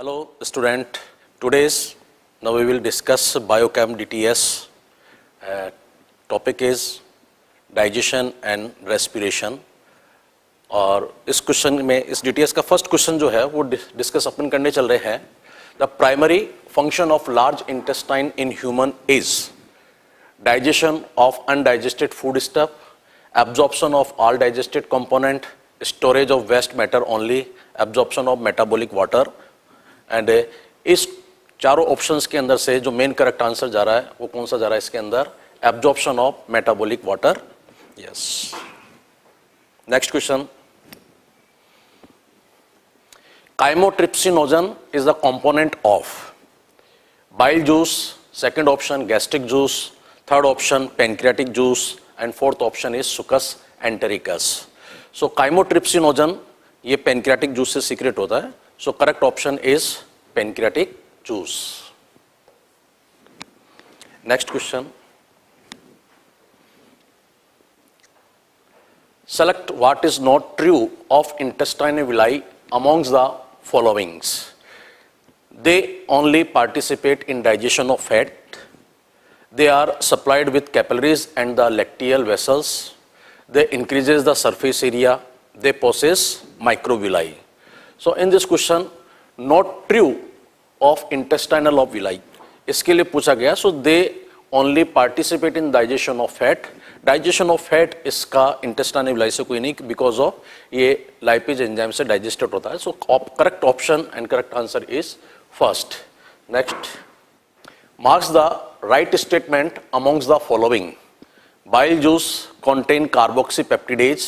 Hello student, today's now we will discuss biochem DTS. Uh, topic is digestion and respiration. और इस question में इस DTS का first question जो है वो डिस्कस अपन करने चल रहे हैं the primary function of large intestine in human is digestion of undigested food stuff absorption of all digested component storage of waste matter only absorption of metabolic water and uh, इस चारों option के अंदर से जो main correct answer जा रहा है, वो कौन सा जा रहा है इसके अंदर? Absorption of metabolic water yes next question chymotrypsinogen is the component of bile juice second option gastric juice third option pancreatic juice and fourth option is succus entericus so chymotrypsinogen ये पेंक्रियाटिक जूस से secrete होता है. So correct option is pancreatic juice. Next question. Select what is not true of intestinal villi amongst the followings. They only participate in digestion of fat. They are supplied with capillaries and the lacteal vessels. They increases the surface area. They possess microvilli. So in this question, not true of intestinal of villi. इसके लिए पूछा गया so they only participate in digestion of fat digestion of fat इसका intestine villi से कोई नहीं because of ये lipase enzyme से डाइजेस्टेड होता है। So correct option and correct answer is first next marks the right statement amongst the following bile juice contain carboxypeptidase.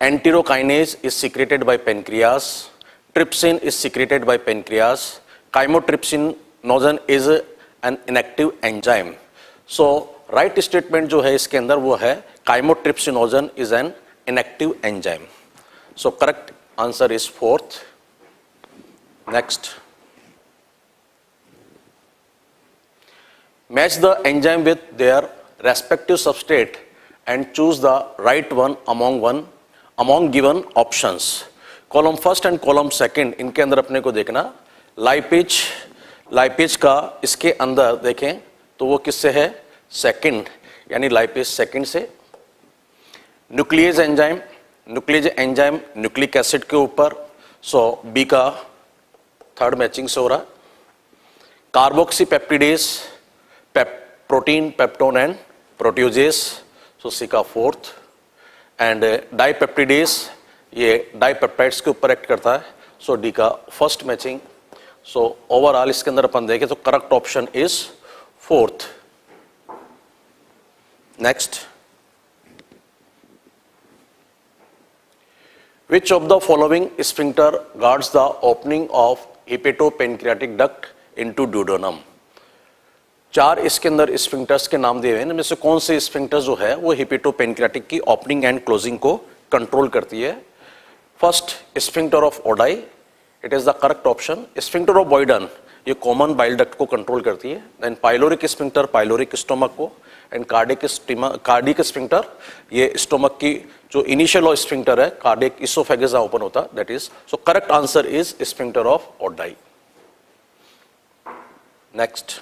Enterokinase is secreted by pancreas. Trypsin is secreted by pancreas. Chymotrypsinogen is an inactive enzyme. So, right statement जो है इसके अंदर वो है chymotrypsinogen is an inactive enzyme so correct answer is fourth next match the enzyme with their respective substrate and choose the right one among one among given options column first and column second इनके अंदर अपने को देखना। Lipase lipase का इसके अंदर देखें तो वो किससे है? सेकंड यानी लाइपेज सेकंड से। Nucleus enzyme nucleus enzyme nucleic acid के ऊपर। सो बी का थर्ड मैचिंग से हो रहा। Carboxy peptidase pep, protein peptone and proteases so C का फोर्थ एंड डाईपेप्टिडेस ये डाईपेप्टाइड्स के ऊपर एक्ट करता है सो डी का फ़र्स्ट मैचिंग सो ओवरऑल इसके अंदर अपन देखें तो correct option is fourth Next. Which of the following sphincter guards the opening of hepatopancreatic duct into duodenum? चार इसके अंदर स्फिंक्टर्स के नाम दिए हुए हैं, इनमें से कौन से स्फिंक्टर जो है, वो हिपेटोपेनक्रियाटिक की ओपनिंग एंड क्लोजिंग को कंट्रोल करती है first sphincter of Oddi it is the correct option sphincter of Boyden ये कॉमन बाइल डक्ट को कंट्रोल करती है. Then pyloric sphincter pyloric stomach को एंड कार्डिक कार्डिक स्फिंक्टर ये स्टोमक की जो इनिशियल स्फिंक्टर है कार्डिक इसोफेगस ओपन होता that is so correct answer is sphincter of Oddi next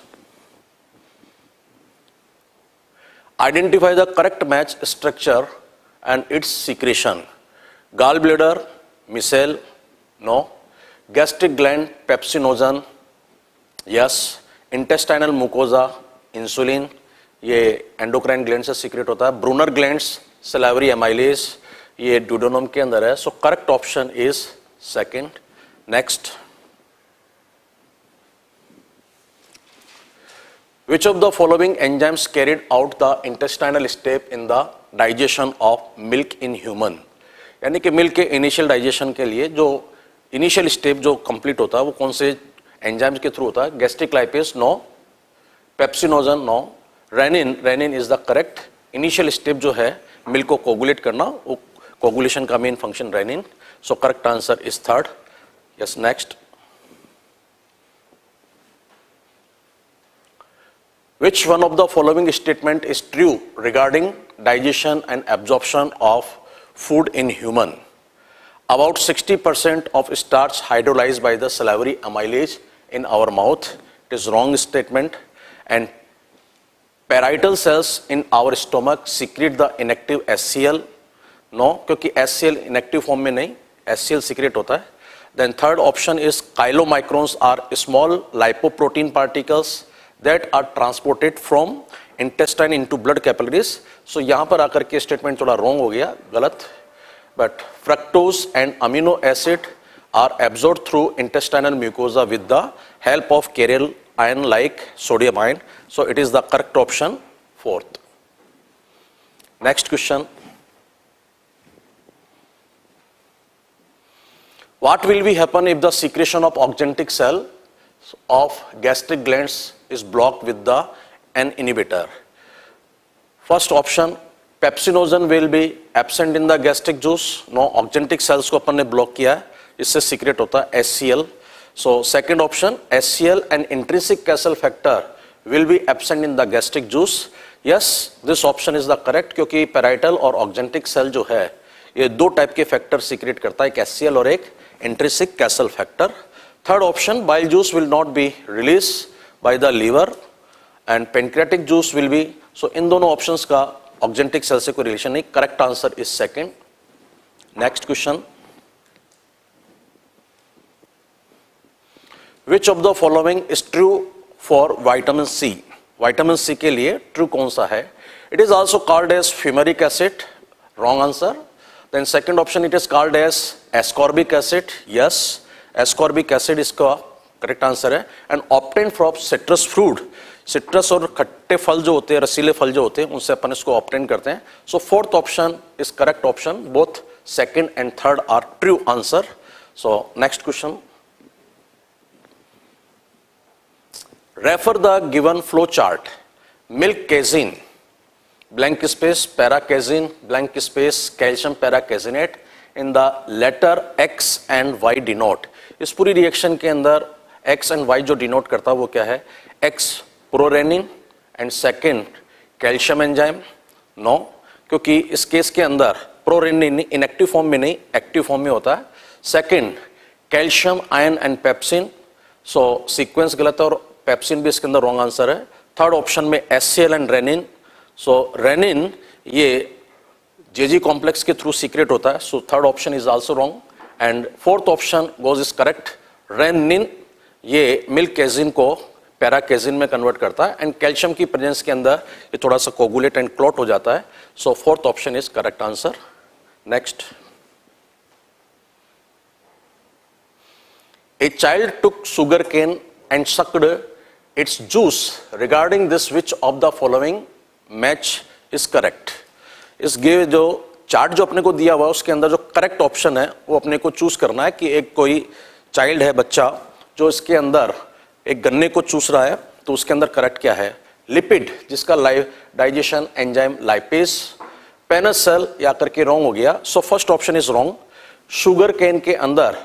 identify the correct match structure and its secretion. Gallbladder micelle no gastric gland pepsinogen yes intestinal mucosa insulin ये endocrine gland से secrete होता है Brunner glands सलावरी amylase ये ड्यूडोनोम के अंदर है so correct option is second next which of the following enzymes carried out the intestinal step in the digestion of milk in human यानी कि मिल्क के इनिशियल डाइजेशन के लिए जो इनिशियल स्टेप जो कंप्लीट होता है, वो कौन से एंजाइम्स के थ्रू होता है? Gastric lipase no pepsinogen no rennin rennin is the correct initial step जो है मिल्क को कोगुलेट करना, वो कोगुलेशन का main function rennin so correct answer is third yes next Which one of the following statement is true regarding digestion and absorption of food in human? about 60% of starch hydrolyzed by the salivary amylase in our mouth. It is wrong statement. And parietal cells in our stomach secrete the inactive HCl. No, क्योंकि HCl inactive form में नहीं, HCl secrete होता है. Then third option is chylomicrons are small lipoprotein particles that are transported from intestine into blood capillaries so यहाँ पर आकर के statement थोड़ा रॉन्ग हो गया, गलत. But fructose and amino acid are absorb through intestinal mucosa with the help of carrier ion like sodium ion so it is the correct option fourth next question what will be happen if the secretion of oxyntic cell of gastric gland is block with the N inhibitor? First option, pepsinogen will be absent in the gastric juice. No, oxyntic cells को अपन ने block किया है, इससे secrete होता है HCl. So second option, HCl and intrinsic Kessel factor will be absent in the gastric juice. Yes, this option is the correct क्योंकि parietal और oxyntic cell जो है ये दो टाइप के फैक्टर सीक्रेट करता है एक HCl और एक intrinsic Kessel factor. Third option, bile juice will not be released by the liver and pancreatic juice will be so इन दोनों ऑप्शन का ऑक्जेंटिक सेल से कोई रिलेशन नहीं correct answer is second next question which of the following is true for vitamin C vitamin C के लिए true कौन सा है? It is also called as fumaric acid wrong answer then second option it is called as ascorbic acid yes ascorbic acid इसका correct answer है. And obtain from citrus fruit citrus और खट्टे फल जो होते हैं, रसीले फल जो होते हैं, उनसे अपन इसको ऑप्टेन करते हैं। So fourth option is correct option both second and third are true answer so next question refer the given flow chart milk casein blank space paracasin blank space, calcium paracasinate. In the letter x and y denote. इस पूरी reaction के अंदर x and y जो denote करता है, वो क्या है? X prorennin and second calcium enzyme no क्योंकि इस केस के अंदर प्रोरेनिन इनएक्टिव फॉर्म में नहीं एक्टिव फॉर्म में होता है। Second calcium ion and pepsin so sequence गलत है और पेप्सिन भी इसके अंदर रॉन्ग आंसर है। थर्ड ऑप्शन में S and rennin so rennin ये जेजी कॉम्प्लेक्स के थ्रू सीक्रेट होता है। So third option is also wrong and fourth option goes is correct rennin ये मिल्क कैजिन को पैराकेजिन में कन्वर्ट करता है एंड कैल्शियम की प्रेजेंस के अंदर ये थोड़ा सा कोगुलेट एंड क्लॉट हो जाता है। So fourth option is correct answer next A child took sugar cane and sucked its juice. Regarding this, which of the following match is correct इस गे जो चार्ट जो अपने को दिया हुआ है उसके अंदर जो करेक्ट ऑप्शन है वो अपने को चूज़ करना है कि एक कोई चाइल्ड है बच्चा जो इसके अंदर एक गन्ने को चूस रहा है तो उसके अंदर करेक्ट क्या है? लिपिड, जिसका लाइव डाइजेशन एंजाइम लाइपेस पेनस सेल या करके रॉन्ग हो गया। So first option is wrong sugar cane के अंदर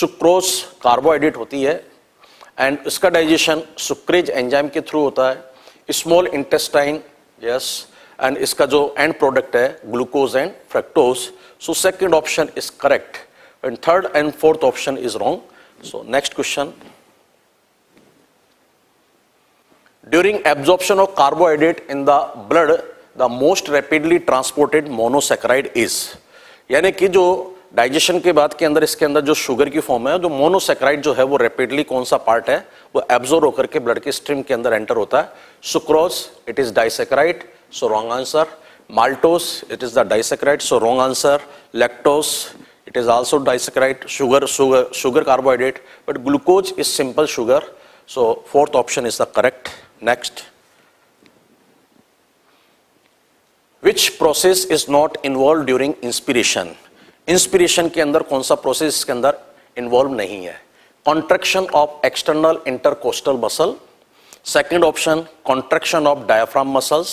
सुक्रोस कार्बोहाइड्रेट होती है एंड इसका डाइजेशन सुक्रेज एंजाइम के थ्रू होता है। स्मॉल इंटेस्टाइन यस एंड इसका जो एंड प्रोडक्ट है glucose and fructose so second option is correct and third and fourth option is wrong so next question during absorption of carbohydrate in the blood, the most rapidly transported monosaccharide is. यानी कि जो digestion के बाद के अंदर, इसके अंदर जो शुगर की फॉर्म है, जो मोनोसेक्राइड जो है, वो रैपिडली कौन सा पार्ट है, वो एब्जोर होकर के ब्लड के स्ट्रीम के अंदर एंटर होता है। Sucrose it is disaccharide so wrong answer maltose it is the disaccharide so wrong answer lactose it is also disaccharide sugar sugar carbohydrate but glucose is simple sugar so fourth option is the correct next. Which process is not involved during inspiration? Inspiration के अंदर कौन सा process इसके अंदर involve नहीं है? Contraction of external intercostal muscle second option contraction of diaphragm muscles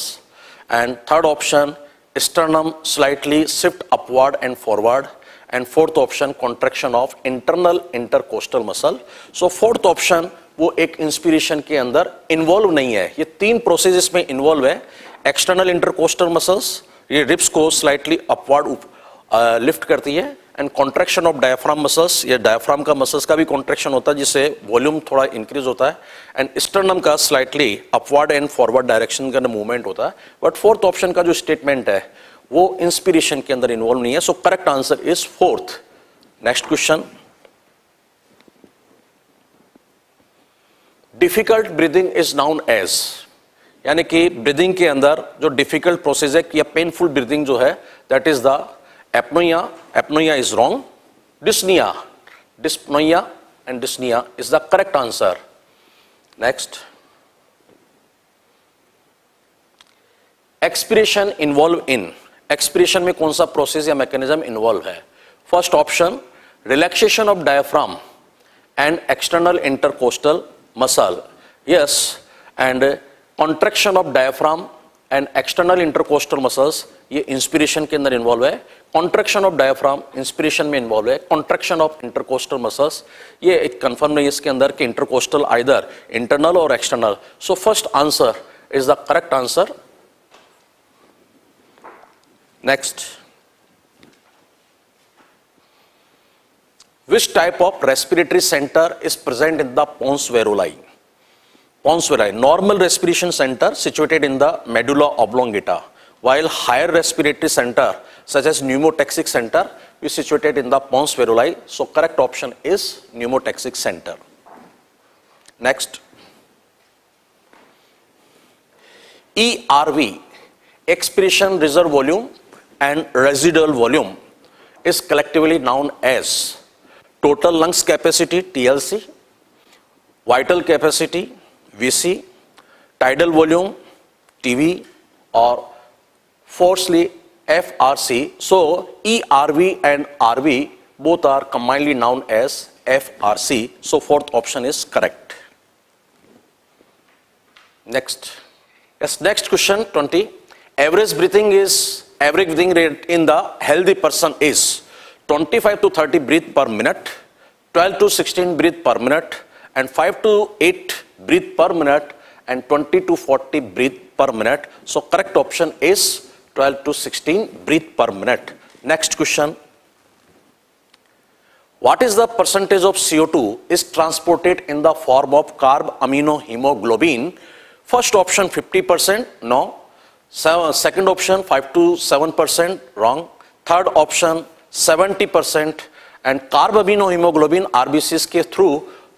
and third option sternum slightly shift upward and forward and fourth option contraction of internal intercostal muscle so fourth option वो एक inspiration के अंदर involve नहीं है। ये तीन process इसमें involve है। एक्सटर्नल इंटरकोस्टल मसल्स ये रिप्स को स्लाइटली अपवर्ड लिफ्ट करती है। And contraction of diaphragm muscles ये डायफ्राम का मसल्स का भी कॉन्ट्रेक्शन होता है, जिससे वॉल्यूम थोड़ा इंक्रीज होता है। एंड स्टर्नम का slightly upward and forward direction का मूवमेंट होता है। बट फोर्थ ऑप्शन का जो स्टेटमेंट है, वो इंस्पिरेशन के अंदर इन्वॉल्व नहीं है। So correct answer is fourth next question difficult breathing is known as यानी कि ब्रीदिंग के अंदर जो डिफ़िकल्ट प्रोसेस है या पेनफुल ब्रीदिंग जो है that is the apnoea apnoea is wrong dyspnoea dyspnoea and dyspnoea is the correct answer next expiration involve in expiration में कौन सा प्रोसेस या मैकेनिज्म इन्वॉल्व है? First option relaxation of diaphragm and external intercostal muscle yes and contraction of diaphragm and external intercostal muscles ये inspiration के अंदर involve है contraction of diaphragm inspiration में इन्वॉल्व है कॉन्ट्रेक्शन ऑफ़ इंटरकोस्टल मसल्स ये एक confirm नहीं है इसके अंदर कि इंटरकोस्टल आइदर इंटरनल और external so first answer is the correct answer next Which type of respiratory center is present in the pons veruli. Pons veruli. normal respiration center situated in the medulla oblongata, while higher respiratory center such as pneumotaxic center is situated in the pons veruli. So correct option is pneumotaxic center. Next. ERV, expiration reserve volume and residual volume is collectively known as total lungs capacity TLC, vital capacity VC, tidal volume TV or Fourthly, FRC. So ERV and RV both are commonly known as FRC. So fourth option is correct. Next. Yes, next question 20. Average breathing is average breathing rate in the healthy person is 25 to 30 breath per minute, 12 to 16 breath per minute, and 5 to 8 breath per minute, and 20 to 40 breath per minute. So correct option is 12 to 16 breath per minute. Next question. What is the percentage of CO2 is transported in the form of carb amino hemoglobin? First option 50%, no. Second option 5 to 7%, wrong. Third option 70% and carb amino hemoglobin RBCs के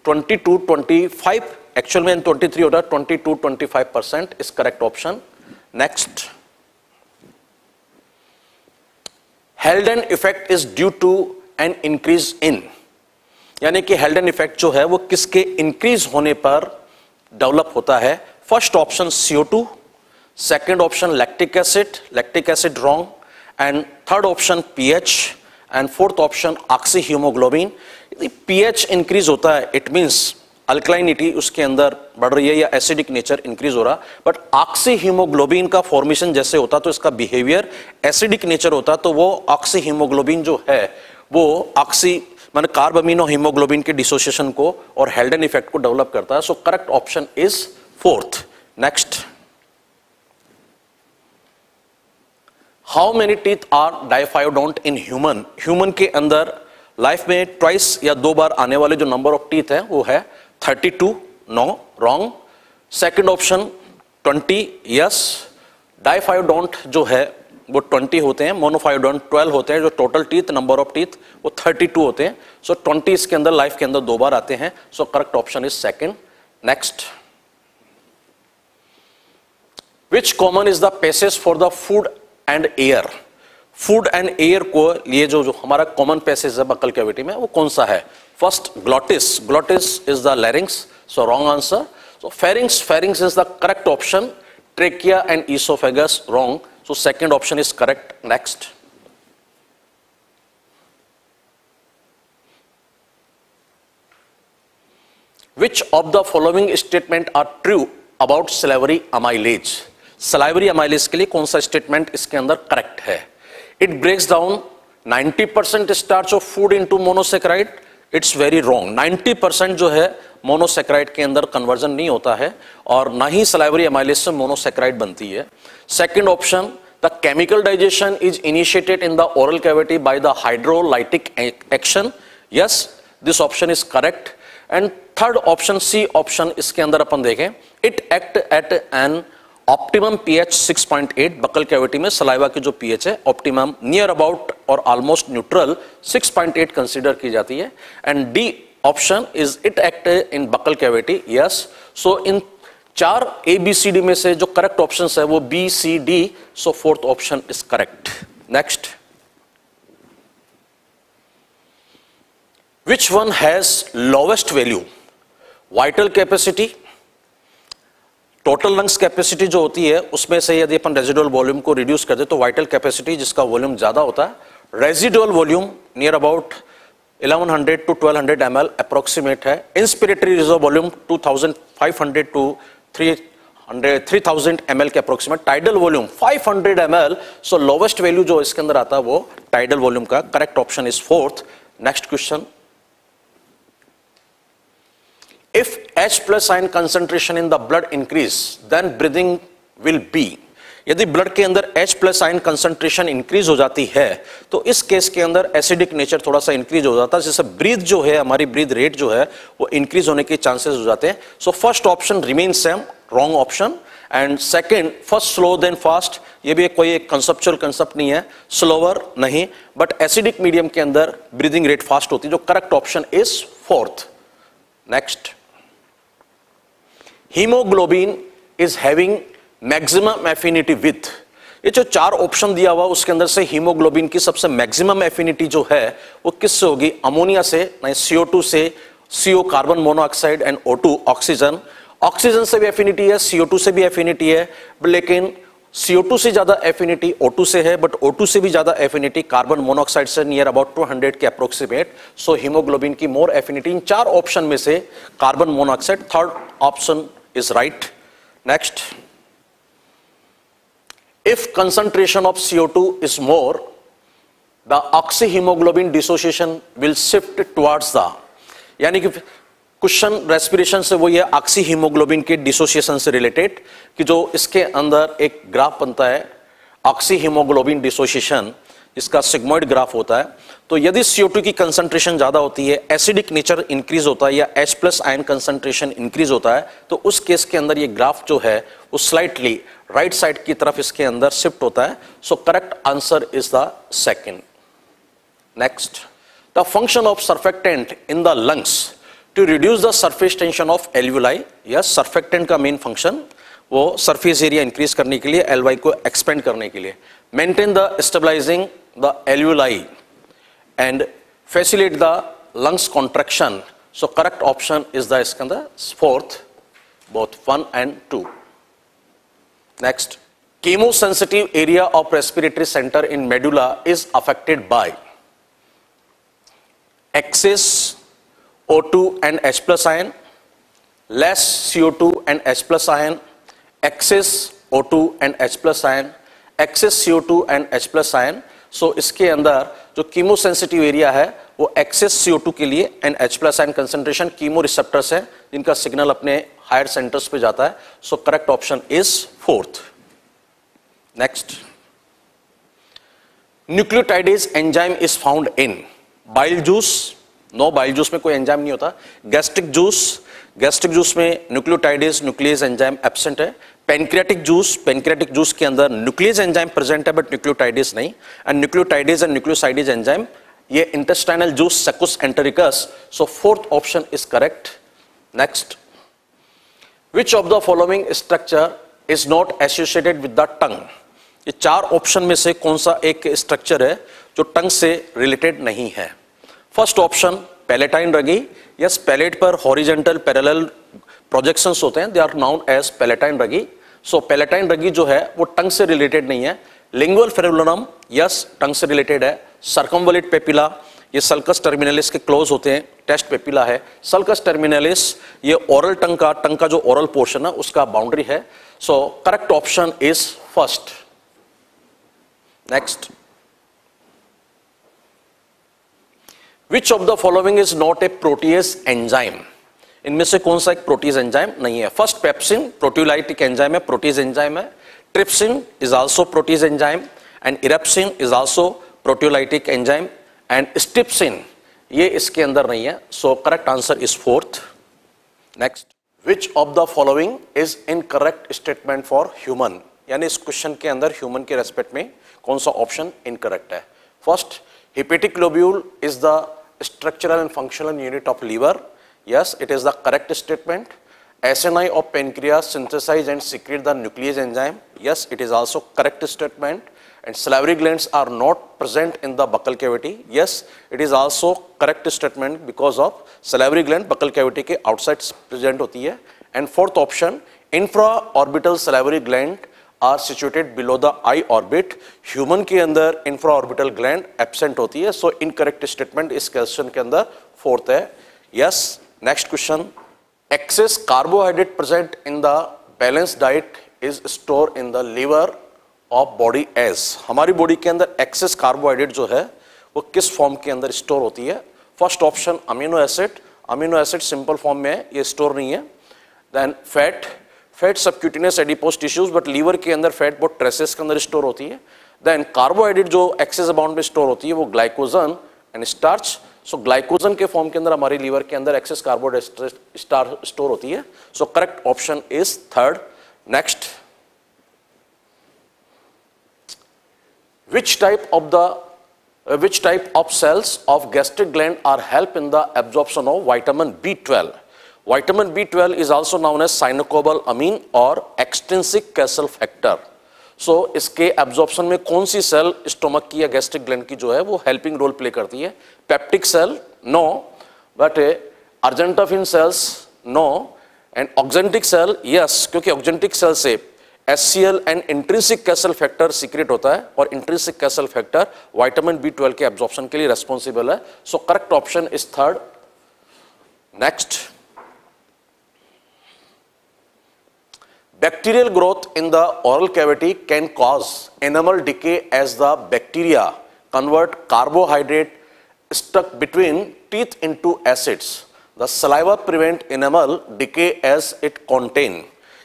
20 to 25 actual में 23 होता 20 to 25% is correct option. Next. Haldane effect is due to an increase in यानी कि हेल्डन effect जो है वो किसके increase होने पर डेवलप होता है first option CO two second option lactic acid lactic acid wrong and third option pH and fourth option oxyhaemoglobin यदि पीएच इंक्रीज होता है इट मींस अल्कलाइनिटी उसके अंदर बढ़ रही है या एसिडिक नेचर इंक्रीज हो रहा बट ऑक्सी हीमोग्लोबिन का फॉर्मेशन जैसे होता तो इसका बिहेवियर एसिडिक नेचर होता तो वो ऑक्सी हीमोग्लोबिन जो है, वो ऑक्सी मान कार्बमिनो हीमोग्लोबिन के डिसोसिएशन को और हेल्डन इफ़ेक्ट को डेवलप करता है। So correct option is fourth next how many teeth are diphyodont in human human के अंदर लाइफ में ट्वाइस या दो बार आने वाले जो नंबर ऑफ़ टीथ है, वो है 32 no wrong second option 20 yes diphyodont जो है, वो 20 होते हैं मोनोफाइडोंट 12 होते हैं, जो total teeth number of teeth वो 32 होते हैं. सो so 20 इसके अंदर लाइफ के अंदर दो बार आते हैं so correct option is second next which common is the passage for the food and air food and air को लिए जो, जो हमारा कॉमन पैसेज है बकल कैविटी में वो कौन सा है? First glottis glottis is the larynx so wrong answer so pharynx pharynx is the correct option trachea and oesophagus wrong so second option is correct next which of the following statement are true about salivary amylase salivary amylase के लिए कौन सा statement इसके अंदर correct है? It breaks down 90% percent starch of food into monosaccharide it's very wrong 90% जो है monosaccharide के अंदर कन्वर्जन नहीं होता है और ना ही सलाइवरी एमाइलिस से मोनोसेक्राइड बनती है। Second option the chemical digestion is initiated in the oral cavity by the hydrolytic action yes this option is correct and third option C option इसके अंदर अपन देखें it act at an optimum pH 6.8 buccal cavity में saliva की जो pH है optimum near about और almost neutral 6.8 consider की जाती है. And D option is it act in buccal cavity yes so इन चार ए बी सी डी में से जो करेक्ट ऑप्शन है वो B C D so fourth option is correct next which one has lowest value vital capacity total lungs capacity जो होती है, उसमें से यदि अपन रेजिडुअल वॉल्यूम को रिड्यूस कर दे तो वाइटल कैपेसिटी जिसका वॉल्यूम ज़्यादा होता है residual volume near about 1100 to 1200 ml approximate है। Inspiratory reserve volume 2500 to 300 3000 ml के approximate tidal volume 500 ml so lowest value जो इसके अंदर आता है, वो टाइडल वॉल्यूम का। Correct option is fourth next question if H plus ion concentration in the blood increase, then breathing will be. यदि blood के अंदर H plus ion concentration increase हो जाती है तो इस केस के अंदर एसिडिक नेचर थोड़ा सा इंक्रीज हो जाता है। जिससे ब्रीथ जो है, हमारी ब्रीथ रेट जो है, वो इंक्रीज होने के चांसेस हो जाते हैं। So first option remain same wrong option and second first slow then fast ये भी कोई एक कंसेप्चुअल कंसेप्ट नहीं है। स्लोअर नहीं। बट एसिडिक मीडियम के अंदर ब्रीदिंग रेट फास्ट होती है, जो correct option is fourth next haemoglobin is having maximum affinity with ये जो चार ऑप्शन दिया हुआ, उसके अंदर से हीमोग्लोबिन की सबसे मैक्सिमम एफिनिटी जो है, वो किससे होगी? अमोनिया से, नहीं सीओ टू से CO carbon monoxide and O two oxygen oxygen से भी एफिनिटी है सीओ टू से भी एफिनिटी है, लेकिन CO2 से ज़्यादा एफिनिटी O2 से है बट O2 से भी ज़्यादा एफिनिटी कार्बन मोनोऑक्साइड से नियर अबाउट 200 के अप्रोक्सीमेट सो हीमोग्लोबिन की मोर एफिनिटी इन चार ऑप्शन में से carbon monoxide third option is right next if concentration of CO2 is more, the oxyhemoglobin dissociation will shift towards the यानी कि question respiration से वो ये ऑक्सी हीमोग्लोबिन के डिसोसिएशन से रिलेटेड कि जो इसके अंदर एक ग्राफ बनता है ऑक्सी हीमोग्लोबिन डिसोसिएशन इसका सिग्मोइड ग्राफ होता है। तो यदि CO2 की कंसंट्रेशन ज़्यादा होती है एसिडिक नेचर इंक्रीज होता है या H plus ion concentration increase होता है तो उस केस के अंदर ये ग्राफ जो है, वो स्लाइटली राइट साइड की तरफ़ इसके अंदर शिफ्ट होता है। So correct answer is the second next the function of surfactant in the lungs to reduce the surface tension of alveoli या सर्फेक्टेंट का मेन फ़ंक्शन वो सरफेस एरिया इंक्रीज करने के लिए एलवाई को एक्सपेंड करने के लिए। maintain the stabilizing the alveoli and facilitate the lungs contraction. So correct option is the Iskandar fourth, both one and two. Next, chemosensitive area of respiratory center in medulla is affected by excess O2 and H plus ion, less CO2 and H plus ion, excess O2 and H plus ion, excess CO2 and H plus ion. So, इसके अंदर जो chemosensitive area है, वो access CO के लिए and H plus ion concentration chemoreceptors है, जिनका signal अपने हायर सेंटर्स पे जाता है। So correct option is fourth next nucleotidase enzyme is found in bile juice no bile juice में कोई एंजाइम नहीं होता। गैस्ट्रिक जूस गैस्ट्रिक जूस में न्यूक्लियोटाइडेज न्यूक्लियस एंजाइम एबसेंट है। पेनक्रियाटिक जूस पेनक्रियाटिक जूस के अंदर न्यूक्लियस एंजाइम प्रेजेंट है but nucleotidase नहीं। And nucleotidase and nucleosidase enzyme ये intestinal juice succus entericus so fourth option is correct next which of the following structure is not associated with the tongue ये चार option में से कौन सा एक स्ट्रक्चर है जो टंग से रिलेटेड नहीं है? First option palatine rugae. Yes palate पर हॉरिजेंटल पैरेलल प्रोजेक्शंस होते हैं। They are known as palatine rugae. So palatine rugae जो है, वो टंग से रिलेटेड नहीं है. लिंगुअल फेरुलनम यस टंग से रिलेटेड है. सर्कमवलिट पेपिला ये सल्कस टर्मिनलिस के क्लोज होते हैं. टेस्ट पेपिला है. सल्कस टर्मिनलिस ये ओरल टंग का टंग का जो ओरल पोर्शन है, उसका बाउंड्री है. So correct option is first next which of the following is not a protease enzyme इनमें से कौन सा एक प्रोटीज एंजाइम नहीं है? फ़र्स्ट पेप्सिन प्रोट्यूलाइटिक एंजाइम है प्रोटीज एंजाइम है। Trypsin is also protease enzyme and erepsin is also proteolytic enzyme and steapsin ये इसके अंदर नहीं है। So correct answer is fourth next which of the following is incorrect statement for human यानी इस question के अंदर ह्यूमन के रेस्पेक्ट में कौन सा ऑप्शन इनकरेक्ट है? First hepatic lobule is the structural and functional unit of liver. Yes it is the correct statement SNI of pancreas synthesize and secrete the nuclease enzyme yes it is also correct statement and salivary glands are not present in the buccal cavity yes it is also correct statement because of salivary gland buccal cavity के outside present होती है and fourth option infraorbital salivary gland are situated below the eye orbit human के अंदर infraorbital gland absent होती है so incorrect statement इस question के अंदर fourth है yes next question. Excess carbohydrate present in the balanced diet is stored in the liver of body as हमारी body के अंदर एक्सेस कार्बोहाइड्रेट जो है, वो किस फॉर्म के अंदर स्टोर होती है? First option amino acid amino acid simple form में है ये स्टोर नहीं है. Then fat fat subcutaneous adipose tissues but liver के अंदर फैट बहुत ट्रेसेस के अंदर स्टोर होती है. देन कार्बोहाइड्रेट जो एक्सेस अमाउंट में स्टोर होती है, वो glycogen and starch so glycogen के फॉर्म के अंदर, हमारे लीवर के अंदर एक्सेस कार्बोड स्टार स्टोर होती है। So correct option is third next which type of the which type of cells of gastric gland are help in the absorption of vitamin B twelve vitamin B twelve is also known as cyanocobalamin और extrinsic Castle factor so so, इसके absorption में कौन सी cell stomach की या gastric gland की जो है वो हेल्पिंग रोल प्ले करती है? Peptic cell no but argentaffin cells no and oxyntic cell yes क्योंकि ऑक्जेंटिक सेल से HCl and intrinsic Castle factor secrete होता है और intrinsic Castle factor vitamin B twelve के एब्जॉर्प्शन के लिए रेस्पॉन्सिबल है. So correct option is third next bacterial growth in the oral cavity can cause enamel decay as the bacteria convert carbohydrate stuck between teeth into acids the saliva prevent enamel decay as it contain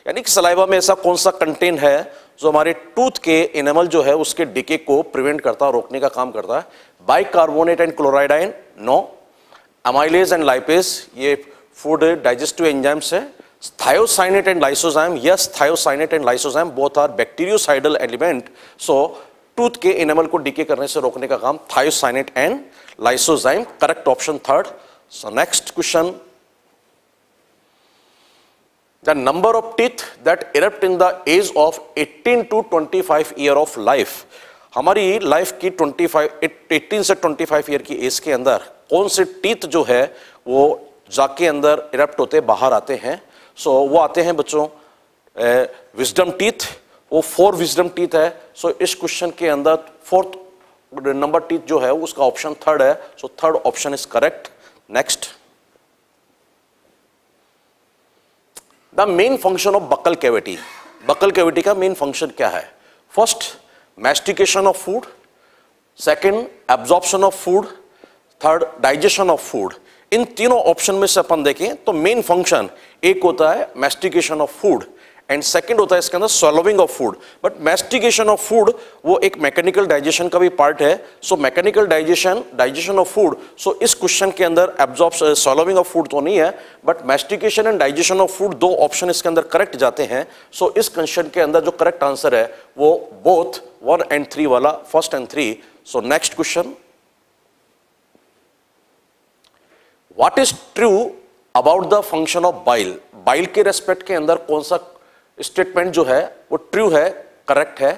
यानी कि saliva में ऐसा कौन सा contain है जो हमारे tooth के इनेमल जो है उसके डिके को प्रिवेंट करता है, रोकने का काम करता है? Bicarbonate and chloride ion no amylase and lipase ये फ़ूड डाइजेस्टिव एंजाइम्स है। Thiocyanate and lysozyme yes thiocyanate and lysozyme both are bacteriocidal element so tooth के इनेमल को डीके करने से रोकने का काम thiocyanate and lysozyme correct option third so next question the number of teeth that erupt in the age of 18 to 25 year of life. हमारी life की 25 18 से 25 ईयर की एज के अंदर कौन से टीथ जो है वो जाके अंदर इरप्ट होते, बाहर आते हैं? सो so, वो आते हैं बच्चों विजडम टीथ वो फोर विजडम टीथ है। सो so, इस क्वेश्चन के अंदर फोर्थ नंबर टीथ जो है उसका ऑप्शन थर्ड है। So third option is correct next the main function of buccal cavity buccal cavity का मेन फ़ंक्शन क्या है? First mastication of food second absorption of food third digestion of food इन तीनों option में से अपन देखें तो मेन फ़ंक्शन एक होता है mastication of food and second होता है इसके अंदर swallowing of food but mastication of food वो एक मैकेनिकल डाइजेशन का भी पार्ट है. So mechanical digestion digestion of food so इस क्वेश्चन के अंदर एब्जॉर्ब सॉलोविंग ऑफ़ फ़ूड तो नहीं है but mastication and digestion of food दो ऑप्शन इसके अंदर करेक्ट जाते हैं. सो so इस क्वेश्चन के अंदर जो करेक्ट आंसर है, वो बोथ वन एंड थ्री वाला first and three so next question what is true about the function of bile bile के रेस्पेक्ट के अंदर कौन सा स्टेटमेंट जो है वो ट्रू है करेक्ट है?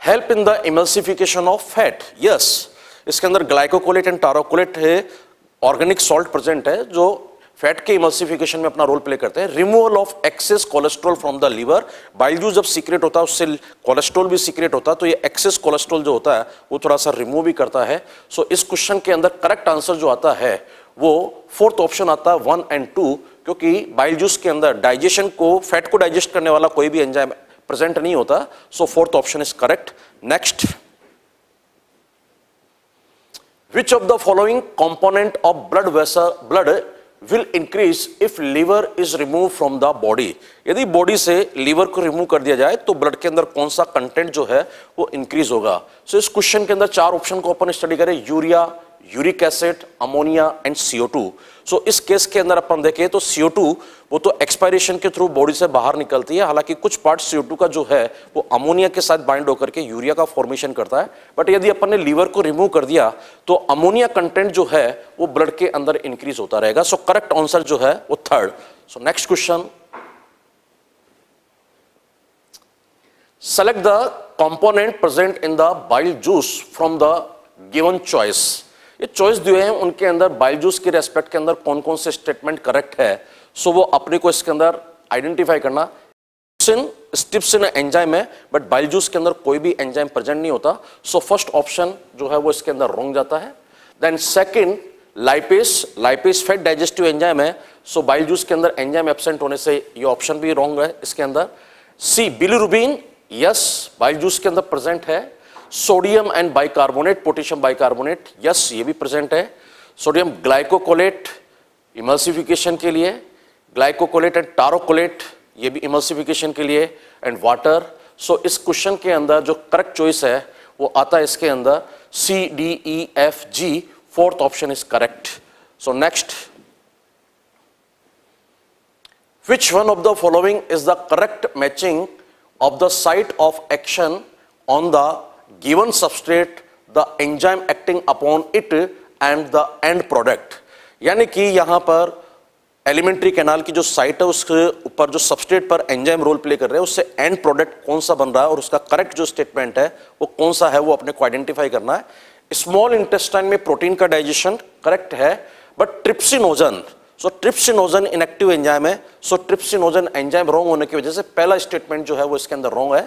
Help in the emulsification of fat yes इसके अंदर ग्लाइकोकोलेट एंड टारोकोलेट है ऑर्गेनिक सॉल्ट प्रेजेंट है जो फैट के इमल्सिफिकेशन में अपना रोल प्ले करते हैं. Removal of excess cholesterol from the liver bile juice जब सीक्रेट होता है उससे कोलेस्ट्रॉल भी सीक्रेट होता है तो ये एक्सेस कोलेस्ट्रॉल जो होता है वो थोड़ा सा रिमूव भी करता है. सो so, इस क्वेश्चन के अंदर करेक्ट आंसर जो आता है वो फोर्थ ऑप्शन आता है वन एंड टू क्योंकि बाइल जूस के अंदर डाइजेशन को फैट को डाइजेस्ट करने वाला कोई भी एंजाइम प्रेजेंट नहीं होता so fourth option is correct next which of the following component of blood vessel blood will increase if liver is removed from the body? यदि बॉडी से लीवर को रिमूव कर दिया जाए तो ब्लड के अंदर कौन सा कंटेंट जो है वो इंक्रीज होगा? सो so, इस क्वेश्चन के अंदर चार ऑप्शन को अपन स्टडी करें urea uric acid, ammonia and CO two so इस केस के अंदर अपन देखें तो टू वो तो एक्सपायरेशन के थ्रू बॉडी से बाहर निकलती है। हालाँकि कुछ पार्ट सीओ टू का जो है, वो अमोनिया के साथ बाइंड होकर के यूरिया का फॉर्मेशन करता है। बट यदि अपन ने लीवर को रिमूव कर दिया तो अमोनिया कंटेंट जो है, वो ब्लड के अंदर इंक्रीज होता रहेगा। सो करेक्ट आंसर जो है, वो third so next question select the component present in the bile juice from the given choice. ये चॉइस दिए हैं, उनके अंदर बाइल जूस के रेस्पेक्ट के अंदर कौन कौन से स्टेटमेंट करेक्ट है सो वो अपने को इसके अंदर आइडेंटिफाई करना। स्टिप्सिन एंजाइम है बट बाइल जूस के अंदर कोई भी एंजाइम प्रेजेंट नहीं होता सो फ़र्स्ट ऑप्शन जो है वो इसके अंदर रोंग जाता है। Then second lipase lipase fat digestive enzyme है सो जूस के अंदर एंजाइम एबसेंट होने से ये ऑप्शन भी रोंग है इसके अंदर। सी बिलीरुबिन यस बाइल के अंदर प्रेजेंट है sodium and bicarbonate, potassium bicarbonate, yes, ये भी प्रेजेंट है। सोडियम ग्लाइकोकोलेट, इमल्सिफिकेशन के लिए। ग्लाइकोकोलेट एंड टारोकोलेट, ये भी इमल्सिफिकेशन के लिए। एंड वाटर, सो इस क्वेश्चन के अंदर जो करेक्ट चॉइस है, वो आता है इसके अंदर। C D E F G fourth option is correct. So next, which one of the following is the correct matching of the site of action on the given substrate, the enzyme acting upon it and the end product. यानी कि यहाँ पर alimentary canal की जो site है उसके ऊपर जो सबस्ट्रेट पर एंजाइम रोल प्ले कर रहे हैं उससे एंड प्रोडक्ट कौन सा बन रहा है और उसका करेक्ट जो स्टेटमेंट है वो कौन सा है वो अपने को आइडेंटिफाई करना है स्मॉल इंटेस्टाइन में प्रोटीन का डाइजेशन करेक्ट है but trypsinogen so trypsinogen inactive enzyme है सो ट्रिप्सिनोजन एंजाइम रॉन्ग होने की वजह से पहला स्टेटमेंट जो है वो इसके अंदर रॉन्ग है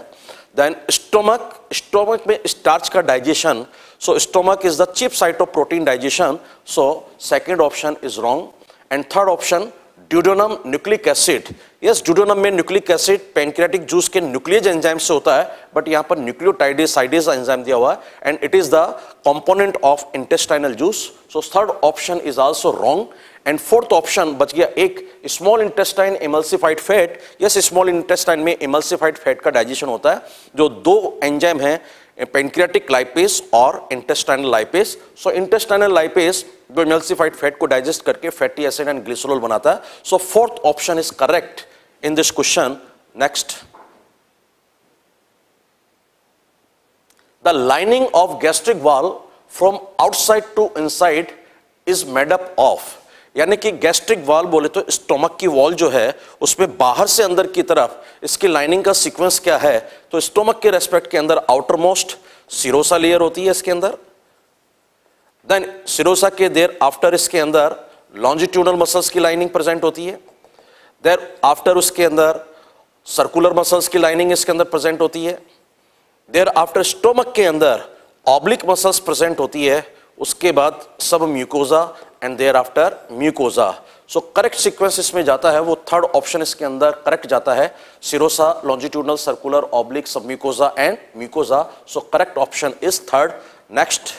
देन स्टोमक स्टोमक में स्टार्च का digestion so stomach is the chief site of protein digestion so second option is wrong and third option duodenum nucleic acid yes duodenum में न्यूक्लिक एसिड पेनक्रेटिक जूस के nuclease enzyme से होता है but यहाँ पर nucleotidase साइडेज enzyme दिया हुआ है and it is the component of intestinal juice so third option is also wrong and fourth option बच गया एक small intestine emulsified fat yes small intestine में इमल्सिफाइड फैट का डाइजेशन होता है, जो दो एंजाइम है पेंक्रियाटिक लाइपेस और intestinal lipase so intestinal lipase जो इमल्सिफाइड फैट को डाइजेस्ट करके फैटी एसिड एंड ग्लिसरॉल बनाता है. So fourth option is correct in this question next lining of gastric valve from outside to inside is made up of यानी कि gastric wall बोले तो stomach की wall जो है, उसमें बाहर से अंदर की तरफ़, इसकी लाइनिंग का सीक्वेंस क्या है? तो स्टोमक के रेस्पेक्ट के अंदर आउटर मोस्ट सिरोसा लेयर होती है इसके अंदर। देन सिरोसा के देर आफ्टर इसके अंदर लॉन्जिट्यूडल मसल्स की लाइनिंग प्रेजेंट होती है। देर आफ्टर उसके अंदर सर्कुलर मसल्स की लाइनिंग इसके अंदर प्रेजेंट होती है। देर आफ्टर स्टोमक के अंदर ऑब्लिक मसल्स प्रेजेंट होती है। उसके बाद submucosa and thereafter mucosa so correct sequence इसमें जाता है, वो थर्ड ऑप्शन इसके अंदर करेक्ट जाता है serosa longitudinal circular oblique submucosa and mucosa so correct option is third next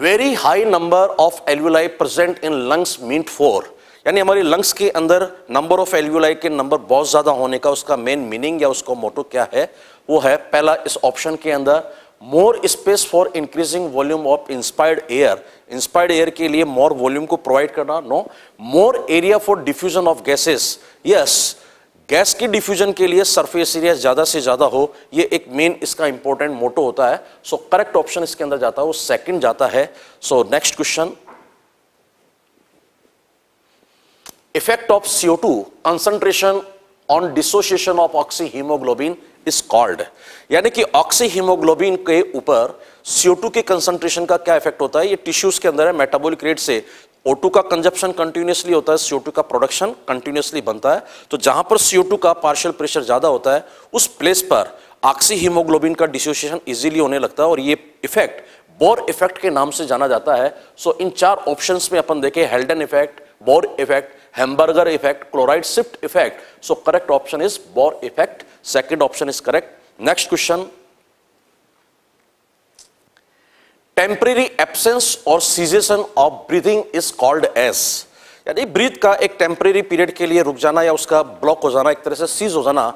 very high number of alveoli present in lungs meant for यानी हमारी लंग्स के अंदर नंबर ऑफ़ एल्वुलाई के नंबर बहुत ज़्यादा होने का उसका मेन मीनिंग या उसका मोटो क्या है, वो है पहला इस ऑप्शन के अंदर more space for increasing volume of inspired air inspired air के लिए मोर वॉल्यूम को प्रोवाइड करना no more area for diffusion of gases yes gas की डिफ्यूजन के लिए सरफेस एरिया ज़्यादा से ज़्यादा हो, ये एक मेन इसका इंपॉर्टेंट मोटो होता है. सो करेक्ट ऑप्शन इसके अंदर जाता है, वो सेकंड जाता है. So next question effect of CO2 concentration on dissociation of oxyhemoglobin. Is called यानी कि ऑक्सीहीमोग्लोबिन के ऊपर CO2 के कंसंट्रेशन का क्या इफ़ेक्ट होता है ये टिश्यूज के अंदर है मेटाबॉलिक रेट से O2 का कंजप्शन कंटिन्यूसली होता है CO2 का प्रोडक्शन कंटिन्यूसली बनता है तो जहाँ पर CO2 का पार्शियल प्रेशर ज़्यादा होता है उस प्लेस पर ऑक्सीहीमोग्लोबिन का डिसोसिएशन इजीली होने लगता है और ये इफ़ेक्ट बोर इफ़ेक्ट के नाम से जाना जाता है सो इन चार ऑप्शंस में अपन देखें Haldane effect Bohr effect Hamburger effect, chloride shift effect. So correct option is Bohr effect. Second option is correct. Next question. Temporary absence और cessation of breathing is called as यानी ब्रीथ का एक temporary period के लिए रुक जाना या उसका ब्लॉक हो जाना, एक तरह से सीज हो जाना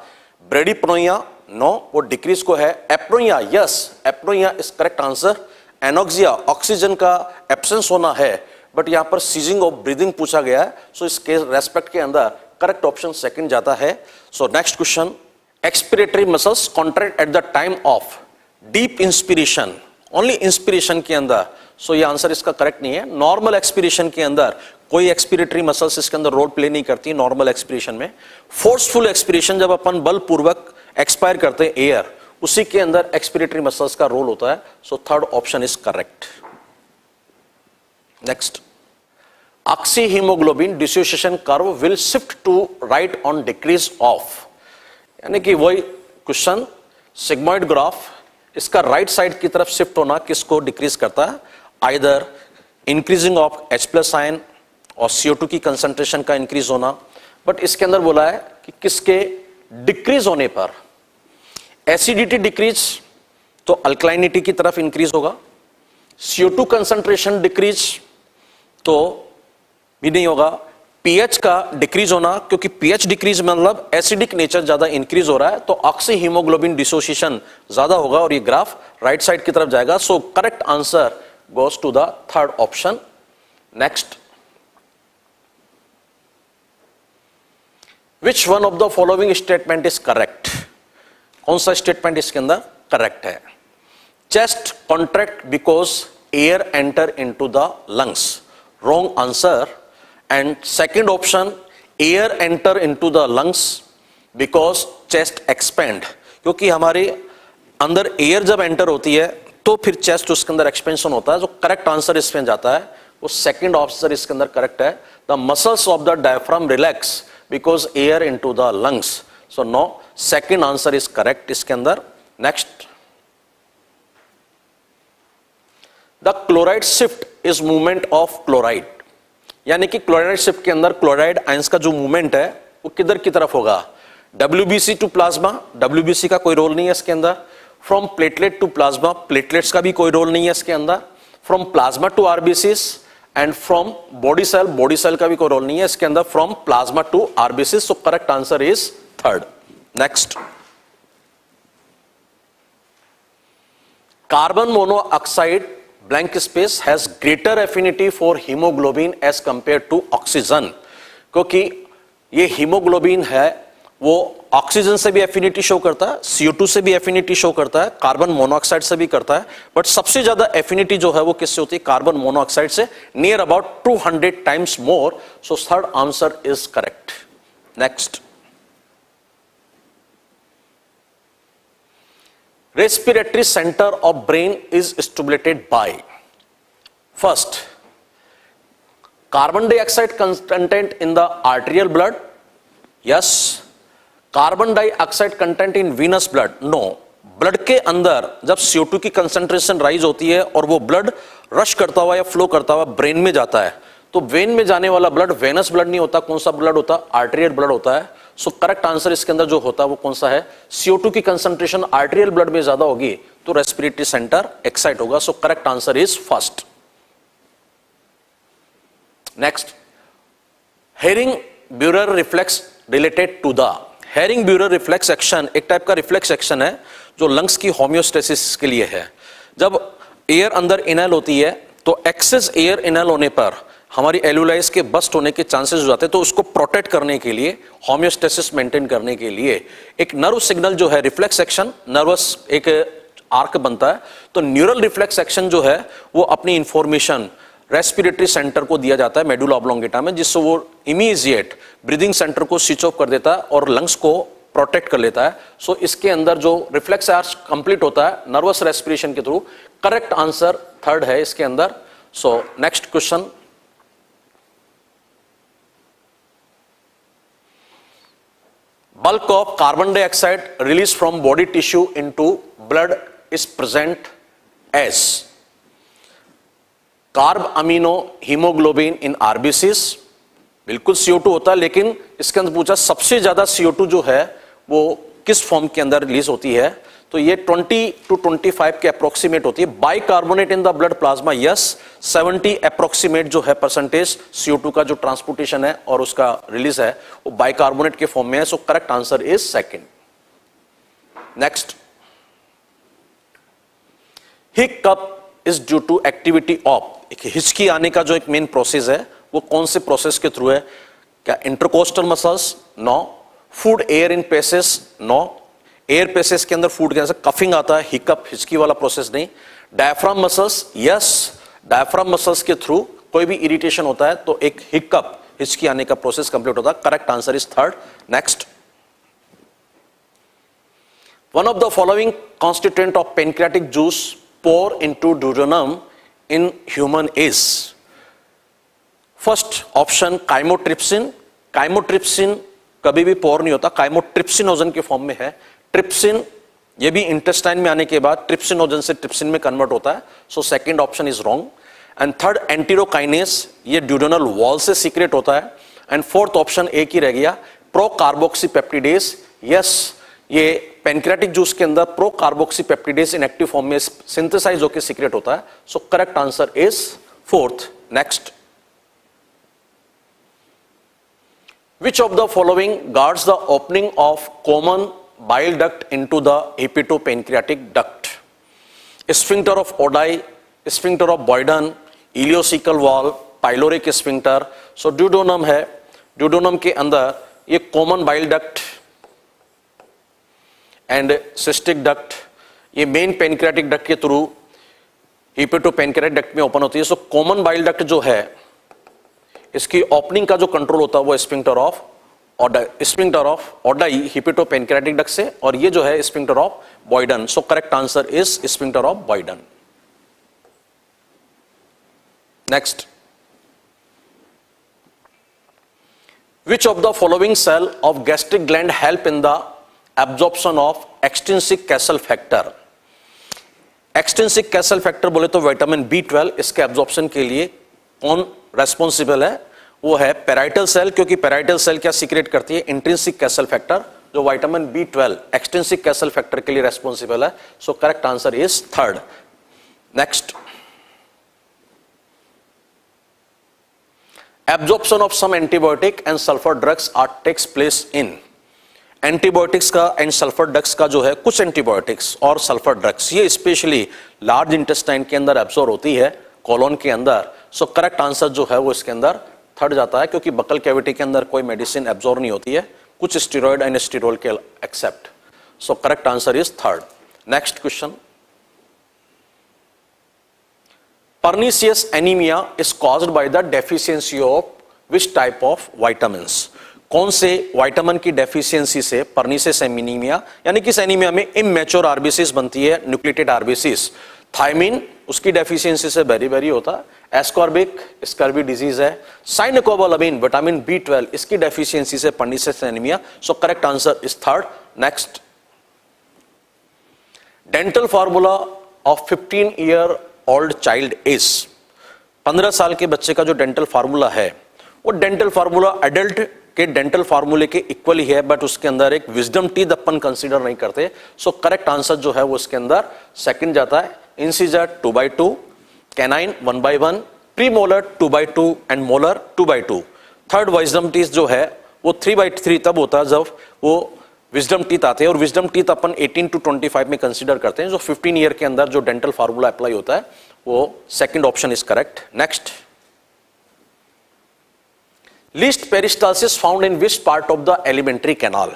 ब्रेडिप्रोइया नो वो डिक्रीज को है। Apnoea yes apnoea is correct answer anoxia oxygen का एब्सेंस होना है। बट यहाँ पर सीजिंग ऑफ़ ब्रीदिंग पूछा गया है। सो so, इसके रेस्पेक्ट के अंदर करेक्ट ऑप्शन सेकंड जाता है। So next question expiratory muscles contract at the time of deep inspiration only inspiration के अंदर. सो ये आंसर इसका करेक्ट नहीं है. नॉर्मल एक्सपिरेशन के अंदर कोई एक्सपिरेटरी मसल्स इसके अंदर रोल प्ले नहीं करती नॉर्मल एक्सपिरेशन में. फोर्सफुल एक्सपिरेशन जब अपन बलपूर्वक एक्सपायर करते हैं एयर उसी के अंदर एक्सपिरेटरी मसल्स का रोल होता है. So third option is correct next oxyhaemoglobin dissociation curve will shift to right on decrease of यानी कि वही क्वेश्चन सिग्मोइड ग्राफ इसका राइट साइड की तरफ़ शिफ्ट होना किसको डिक्रीज करता है? Either increasing of H plus ion और सीओ टू की कंसेंट्रेशन का इंक्रीज होना। बट इसके अंदर बोला है कि किसके डिक्रीज होने पर? एसिडिटी डिक्रीज तो अल्कलाइनिटी की तरफ़ इंक्रीज होगा। सीओ टू कंसेंट्रेशन डिक्रीज तो भी नहीं होगा। पीएच का डिक्रीज होना, क्योंकि पीएच डिक्रीज मतलब एसिडिक नेचर ज़्यादा इंक्रीज हो रहा है तो ऑक्सी हीमोग्लोबिन डिसोसिएशन ज़्यादा होगा और ये ग्राफ राइट साइड की तरफ़ जाएगा। So correct answer goes to the third option next which one of the following statement is correct कौन सा स्टेटमेंट इसके अंदर करेक्ट है? Chest contract because air enter into the lungs wrong answer and second option, air enter into the lungs because chest expand. क्योंकि हमारे अंदर air जब enter होती है तो फिर चेस्ट उसके अंदर एक्सपेंशन होता है, जो करेक्ट आंसर इसमें जाता है, वो सेकंड आंसर इसके अंदर करेक्ट है। The muscles of the diaphragm relax because air into the lungs so no second answer is correct इसके अंदर। Next the chloride shift is movement of chloride यानी कि क्लोराइड शिप के अंदर क्लोराइड आयंस का जो मूवमेंट है, वो किधर की तरफ़ होगा? डब्ल्यू टू प्लाज्मा डब्ल्यू का कोई रोल नहीं है इसके अंदर. From platelet to plasma platelets का भी कोई रोल नहीं है इसके अंदर. From plasma to RBCs and from body cell body cell का भी कोई रोल नहीं है इसके अंदर. From plasma to RBCs so correct answer is third next carbon monoxide blank space has greater affinity for hemoglobin as compared to oxygen. क्योंकि ये haemoglobin है, वो ऑक्सीजन से भी एफिनिटी शो करता है CO2 से भी एफिनिटी शो करता है कार्बन मोनोऑक्साइड से भी करता है। बट सबसे ज़्यादा एफिनिटी जो है वो किससे होती है? कार्बन मोनोऑक्साइड से near about 200 times more so third answer is correct next respiratory center of brain is stimulated by first carbon dioxide content in the arterial blood yes carbon dioxide content in venous blood no blood के अंदर जब CO2 की concentration rise होती है और वो blood rush करता हुआ या फ्लो करता हुआ ब्रेन में जाता है तो वेन में जाने वाला ब्लड वेनस ब्लड नहीं होता कौन सा ब्लड होता आर्टेरियल ब्लड होता है सो करेक्ट आंसर इसके अंदर जो होता है वो कौन सा है? CO2 की कंसंट्रेशन आर्टेरियल ब्लड में ज़्यादा होगी तो रेस्पिरेटरी सेंटर एक्साइट होगा। So correct answer is first next Hering Breuer reflex related to the Hering Breuer reflex action एक टाइप का रिफ्लेक्स एक्शन है, जो लंग्स की होम्योस्टेसिस के लिए है। जब एयर अंदर इनहेल होती है तो एक्सेस एयर इनहेल होने पर हमारी एलुलाइज के बस्ट होने के चांसेस हो जाते हैं तो उसको प्रोटेक्ट करने के लिए होम्योस्टेसिस मेंटेन करने के लिए एक नर्व सिग्नल जो है रिफ्लेक्स एक्शन नर्वस एक आर्क बनता है तो न्यूरल रिफ्लेक्स एक्शन जो है वो अपनी इंफॉर्मेशन रेस्पिरेटरी सेंटर को दिया जाता है मेडुला ऑब्लोंगेटा में जिससे वो इमीजिएट ब्रीदिंग सेंटर को स्विच ऑफ़ कर देता है और लंग्स को प्रोटेक्ट कर लेता है। सो so, इसके अंदर जो रिफ्लेक्स आर्स कंप्लीट होता है नर्वस रेस्पिरेशन के थ्रू करेक्ट आंसर थर्ड है इसके अंदर। So next question bulk of carbon dioxide released from body tissue into blood is present as carbaminohaemoglobin in RBCs बिल्कुल CO2 होता है लेकिन इसके अंदर पूछा सबसे ज़्यादा CO2 जो है वो किस फॉर्म के अंदर रिलीज़ होती है तो ये 20 टू 25 के अप्रोक्सीमेट होती है। Bicarbonate in the blood plasma yes 70 approximate जो है परसेंटेज CO2 का जो ट्रांसपोर्टेशन है और उसका रिलीज़ है, वो बाई कार्बोनेट के फॉर्म में है। So correct answer is second next hiccup is due to activity of एक हिचकी आने का जो एक मेन प्रोसेस है, वो कौन से प्रोसेस के थ्रू है? क्या intercostal muscles no food air in passes no air passes के अंदर फ़ूड अंदर कफिंग आता है हिकअप हिचकी वाला प्रोसेस नहीं। Diaphragm muscles yes diaphragm muscles के थ्रू कोई भी इरिटेशन होता है तो एक हिकअप हिचकी आने का प्रोसेस कंप्लीट होता है। Correct answer is third next one of the following constituent of pancreatic juice pour into duodenum in human is first option chymotrypsin chymotrypsin कभी भी पोर नहीं होता। काइमोट्रिप्सिनोजन के फॉर्म में है। ट्रिप्सिन ये भी इंटेस्टाइन में आने के बाद ट्रिप्सिनोजन से ट्रिप्सिन में कन्वर्ट होता है so second option is wrong and third enterokinase ये ड्यूडोनल वॉल से सीक्रेट होता है. एंड फोर्थ ऑप्शन एक ही रह गया प्रो कार्बोक्सी पेप्टिडेस यस ये पेनक्रेटिक जूस के अंदर प्रो कार्बोक्सी पेप्टिडेस इन एक्टिव फॉर्म में सिंथेसाइज होकर सीक्रेट होता है. So correct answer is fourth next Which of the following guards the opening of common bile duct into the hepatopancreatic duct? Sphincter of Oddi, sphincter of Boyden, ileocecal wall, pyloric sphincter. So duodenum है duodenum के अंदर ये common bile duct and cystic duct ये main pancreatic duct के through hepatopancreatic duct में open होती है सो common bile duct जो है इसकी ओपनिंग का जो कंट्रोल होता है वो sphincter of sphincter of Oddi hepatopancreatic duct से, और ये जो है sphincter of Boyden so correct answer is sphincter of Boyden next which of the following cell of gastric gland help in the absorption of extrinsic Kessel factor? Extrinsic Castle factor बोले तो vitamin B twelve इसके absorption के लिए कौन responsible है? वो है parietal cell क्योंकि पेराइटल सेल क्या सीक्रेट करती है? इंट्रेंसिक कैसल फैक्टर जो vitamin B twelve extrinsic Castle factor के लिए रेस्पॉन्सिबल है। So correct answer is third next absorption of some antibiotic and sulphur drugs are takes place in antibiotics का and sulphur drugs का जो है, कुछ antibiotics और सल्फ़र ड्रग्स ये स्पेशली लार्ज इंटेस्टाइन के अंदर एब्जॉर्ब होती है कॉलोन के अंदर। सो करेक्ट आंसर जो है वो इसके अंदर थर्ड जाता है क्योंकि बकल कैविटी के अंदर कोई मेडिसिन एब्जॉर्व नहीं होती है। कुछ स्टीरोइड एंड स्टीरोल के except so correct answer is third next question pernicious anaemia is caused by the deficiency of which type of vitamins कौन से वाइटामिन की डेफिशिएंसी से पर्नीसियस एनीमिया यानी कि एनीमिया में इमेच्योर आरबीसीस बनती है न्यूक्लिटेड आरबीसीस थाइमिन उसकी डेफिशिएंसी से वेरी वेरी होता। है एस्कॉर्बिक स्कर्बी डिज़ीज़ है। साइनकोबालामिन विटामिन बी ट्वेल्व इसकी डेफिशिएंसी से pernicious anaemia so correct answer is third next dental formula of 15 year old child is 15 साल के बच्चे का जो डेंटल फार्मूला है, वो डेंटल फार्मूला एडल्ट के डेंटल फार्मूले के इक्वल ही है बट उसके अंदर एक विजडम टीथ अपन कंसीडर नहीं करते। सो करेक्ट आंसर जो है वो उसके अंदर सेकंड जाता है। Two by two canine one by one premolar two by two and molar two by two third wisdom teeth जो है, वो थ्री बाई थ्री तब होता है जब वो विजडम टीथ आते हैं और विजडम टीथ अपन 18 टू 25 में कंसीडर करते हैं। जो 15 ईयर के अंदर जो डेंटल फार्मूला अप्लाई होता है, वो second option is correct next least peristalsis found in which part of the alimentary canal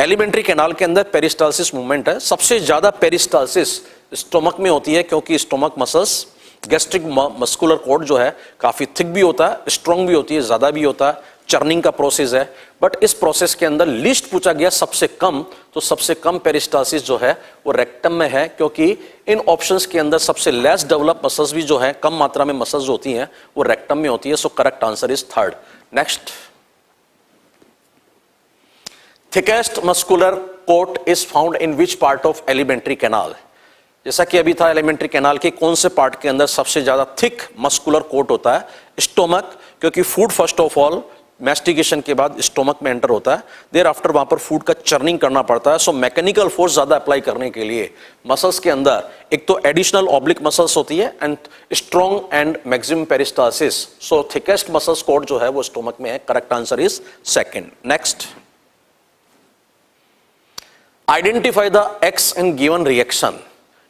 alimentary canal के अंदर पेरिस्टालसिस मूवमेंट है। सबसे ज़्यादा पेरिस्टालसिस स्टोमक में होती है, क्योंकि stomach muscles, gastric muscular coat जो है, काफ़ी थिक भी होता है, स्ट्रॉन्ग भी होती है, ज़्यादा भी होता है, चर्निंग का प्रोसेस है। बट इस प्रोसेस के अंदर लिस्ट पूछा गया सबसे कम तो सबसे कम पेरिस्टासिस जो है, वो रेक्टम में है, क्योंकि इन ऑप्शंस के अंदर सबसे लेस डेवलप मसल्स भी जो है, कम मात्रा में मसल्स होती हैं, वो रेक्टम में होती है। So correct answer is third next thickest muscular coat is found in which part of alimentary canal जैसा कि अभी था एलिमेंट्री कैनाल के कौन से पार्ट के अंदर सबसे ज़्यादा थिक मस्कुलर कोट होता है? स्टोमक क्योंकि food first of all mastication के बाद स्टोमक में एंटर होता है। देर आफ्टर वहाँ पर फ़ूड का चर्निंग करना पड़ता है। सो मैकेनिकल फोर्स ज़्यादा अप्लाई करने के लिए मसल्स के अंदर एक तो एडिशनल ऑब्लिक मसल्स होती है and strong and maximum peristalsis so thickest muscles coat जो है वो स्टोमक में है। Correct answer is second next identify the X in given reaction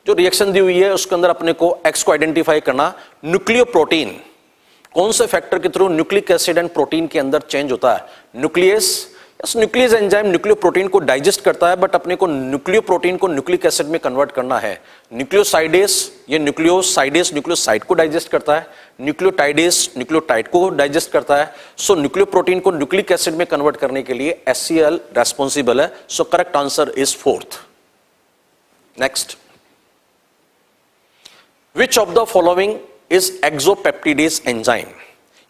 जो रिएक्शन दी हुई है, उसके अंदर अपने को एक्स को आइडेंटिफाई करना न्यूक्लियो प्रोटीन कौन से फैक्टर के through nucleic acid and protein के अंदर चेंज होता है? Nuclease yes nuclease enzyme nucleoprotein को डाइजेस्ट करता है बट अपने को न्यूक्लियो प्रोटीन को न्यूक्लिक एसिड में कन्वर्ट करना है। न्यूक्लियोसाइडेस ये न्यूक्लियोसाइडेस न्यूक्लियोसाइड को डाइजेस्ट करता है। न्यूक्लियोटाइडेस न्यूक्लियोटाइड को डाइजेस्ट करता है। सो न्यूक्लियो प्रोटीन को न्यूक्लिक एसिड में कन्वर्ट करने के लिए एस सी एल रेस्पॉन्सिबल है। So correct answer is fourth next which of the following is exopeptidase enzyme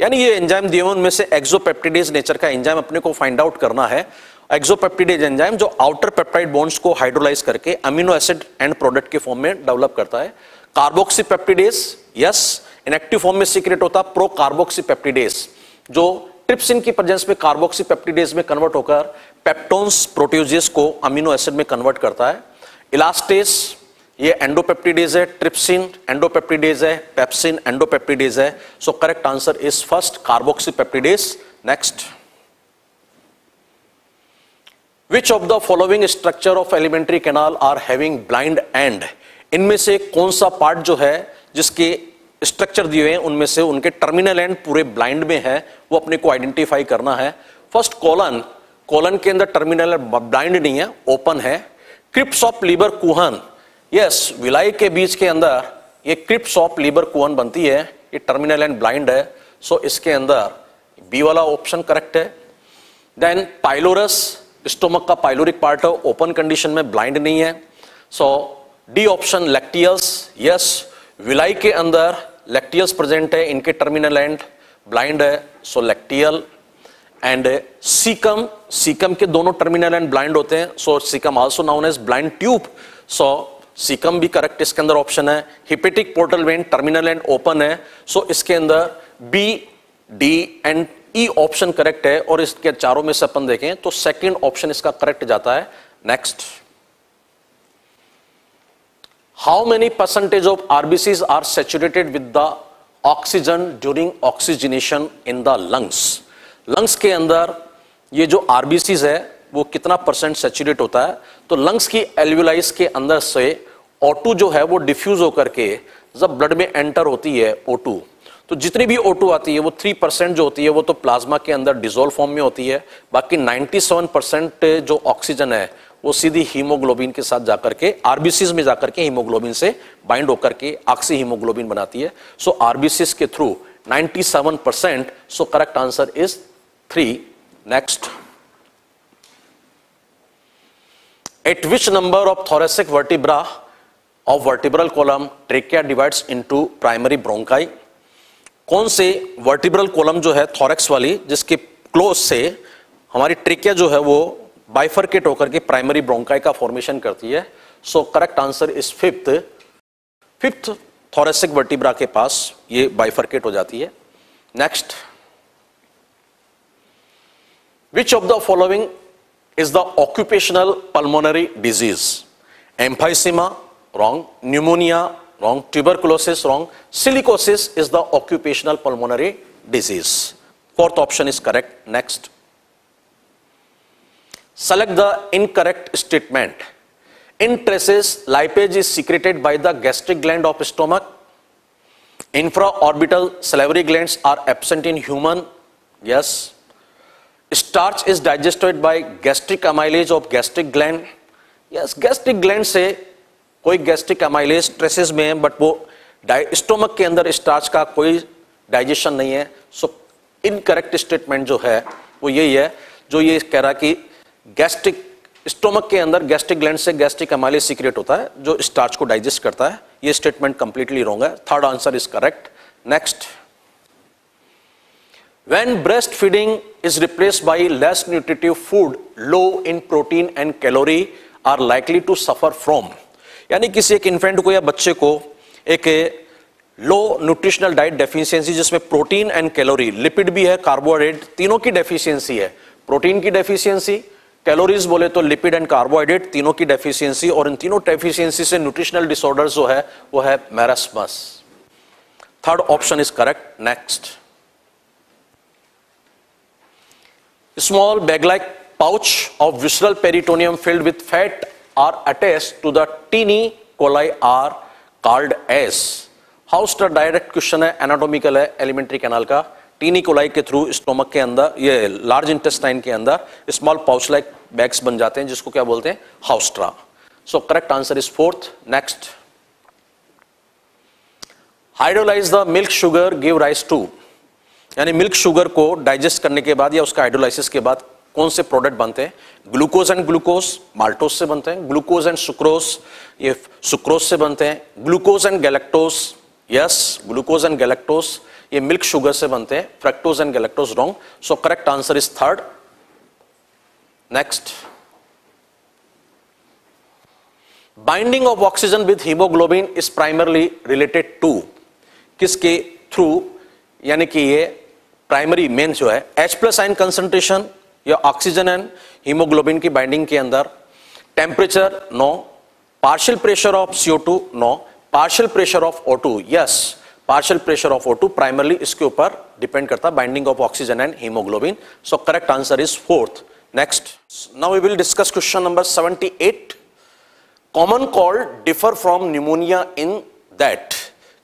यानी ये एंजाइम दिए हुए उनमें से एक्सोपेप्टिडेज नेचर का एंजाइम अपने को फाइंड आउट करना है। एक्सोपेप्टिडेज एंजाइम जो आउटर पेप्टाइड बॉन्ड्स को हाइड्रोलाइज करके अमीनो एसिड एंड प्रोडक्ट के फॉर्म में डेवलप करता है। कार्बोक्सीपेप्टिडेज यस इनएक्टिव फॉर्म में सीक्रेट होता है प्रो कार्बोक्सीपेप्टिडेज जो ट्रिप्सिन की प्रेजेंस में कार्बोक्सीपेप्टिडेज में कन्वर्ट होकर पेप्टोन्स प्रोट्यूजियस को अमीनो एसिड में कन्वर्ट करता है। इलास्टेस ये एंडोपेप्टिडेज है ट्रिप्सिन एंडोपेप्टिडेज है पेप्सिन एंडोपेप्टिडेज है। So correct answer is first carboxypeptidase next which of the following structure of alimentary canal are having blind end इनमें से कौन सा पार्ट जो है, जिसके स्ट्रक्चर दिए हैं, उनमें से उनके टर्मिनल एंड पूरे ब्लाइंड में है, वो अपने को आइडेंटिफाई करना है। फ़र्स्ट कॉलन कॉलन के अंदर टर्मिनल ब्लाइंड नहीं है ओपन है। Crypts of Lieberkuhn. Yes villi के बीच के अंदर ये क्रिप्स ऑफ़ लीबर कुवन बनती है, ये टर्मिनल एंड ब्लाइंड है। सो so, इसके अंदर बी वाला ऑप्शन करेक्ट है। देन पाइलोरस स्टोमक का पाइलोरिक पार्ट है ओपन कंडीशन में ब्लाइंड नहीं है। So D option lacteals yes villi के अंदर लेक्टियल्स प्रेजेंट है, इनके टर्मिनल एंड ब्लाइंड है। So lacteal and caecum caecum के दोनों टर्मिनल एंड ब्लाइंड होते हैं। So caecum also known as blind tube so caecum भी करेक्ट इसके अंदर ऑप्शन है। Hepatic portal vein terminal end open है। सो इसके अंदर B D and E option correct है और इसके चारों में से अपन देखें तो सेकंड ऑप्शन इसका करेक्ट जाता है। Next how many percentage of RBC are saturated with the oxygen during oxygenation in the lungs lungs के अंदर ये जो आरबीसीज है, वो कितना परसेंट सेचुरेट होता है? तो लंग्स की एल्यूलाइज के अंदर से O2 जो है वो डिफ्यूज होकर के जब ब्लड में एंटर होती है O2 तो जितनी भी O2 आती है वो थ्री परसेंट जो होती है वो तो प्लाज्मा के अंदर डिजोल्व फॉर्म में होती है, बाकी 97 परसेंट जो ऑक्सीजन है वो सीधी हीमोग्लोबिन के साथ जाकर के आरबीसीज में जाकर के हीमोग्लोबिन से बाइंड होकर के ऑक्सी हीमोग्लोबिन बनाती है। सो आरबीसीज के through 97 percent so correct answer is three next at which number of thoracic vertebra of vertebral column trachea divides into primary bronchi कौन से वर्टिब्रल कॉलम जो है थॉरेक्स वाली, जिसके क्लोज से हमारी ट्रेकिया जो है वो बाइफर्केट होकर के प्राइमरी ब्रोंकाई का फॉर्मेशन करती है। So correct answer is fifth fifth thoracic vertebra के पास ये बाइफर्केट हो जाती है। Next which of the following is the occupational pulmonary disease emphysema wrong. Pneumonia, wrong. Tuberculosis, wrong. Silicosis is the occupational pulmonary disease. Fourth option is correct. Next. Select the incorrect statement. In traces, lipase is secreted by the gastric gland of stomach. Infraorbital salivary glands are absent in human. Yes. Starch is digested by gastric amylase of gastric gland. Yes, gastric gland से कोई gastric amylase traces में है but वो stomach के अंदर starch का कोई digestion नहीं है। सो इनकरेक्ट स्टेटमेंट जो है, वो यही है, जो ये कह रहा कि गैस्ट्रिक स्टोमक के अंदर गैस्ट्रिक ग्लैंड से गैस्ट्रिक एमाइलेज सीक्रेट होता है, जो स्टार्च को डाइजेस्ट करता है। ये स्टेटमेंट कंप्लीटली रॉन्ग है। Third answer is correct next when breast feeding is replaced by less nutritive food, low in protein and calorie are likely to suffer from यानी किसी एक इन्फेंट को या बच्चे को एक लो न्यूट्रिशनल डाइट डेफिशिएंसी जिसमें प्रोटीन एंड कैलोरी लिपिड भी है कार्बोहाइड्रेट तीनों की डेफिशिएंसी है। प्रोटीन की डेफिशिएंसी कैलोरीज बोले तो लिपिड एंड कार्बोहाइड्रेट तीनों की डेफिशिएंसी और इन तीनों डेफिशिएंसी से न्यूट्रिशनल डिसऑर्डर जो है, वो है marasmus third option is correct next small bag like of visceral peritoneum filled with fat are attached to the teeny coli are called as house direct question है anatomical है alimentary canal का tiny coli के through stomach के अंदर ये large intestine के अंदर small pouch like bags बन जाते हैं जिसको क्या बोलते हैं haustra so correct answer is fourth next hydrolyse the milk sugar give rise to यानी मिल्क शुगर को डाइजेस्ट करने के बाद या उसका हाइड्रोलाइसिस के बाद कौन से प्रोडक्ट बनते हैं? ग्लूकोज एंड ग्लूकोज माल्टोस से बनते हैं। ग्लूकोज एंड सुक्रोस ये सुक्रोज से बनते हैं। Glucose and galactose yes glucose and galactose ये मिल्क शुगर से बनते हैं। Fructose and galactose wrong so correct answer is third next binding of oxygen with haemoglobin is primarily related to किसके through यानी कि ये प्राइमरी मेन जो है एच प्लस आइन कंसेंट्रेशन या ऑक्सीजन एंड हीमोग्लोबिन की बाइंडिंग के अंदर temperature no partial pressure of CO two no partial pressure of O two yes partial pressure of O two primarily इसके ऊपर डिपेंड करता है binding of oxygen and haemoglobin so correct answer is fourth next now we will discuss question number 78 common cold differ from pneumonia in that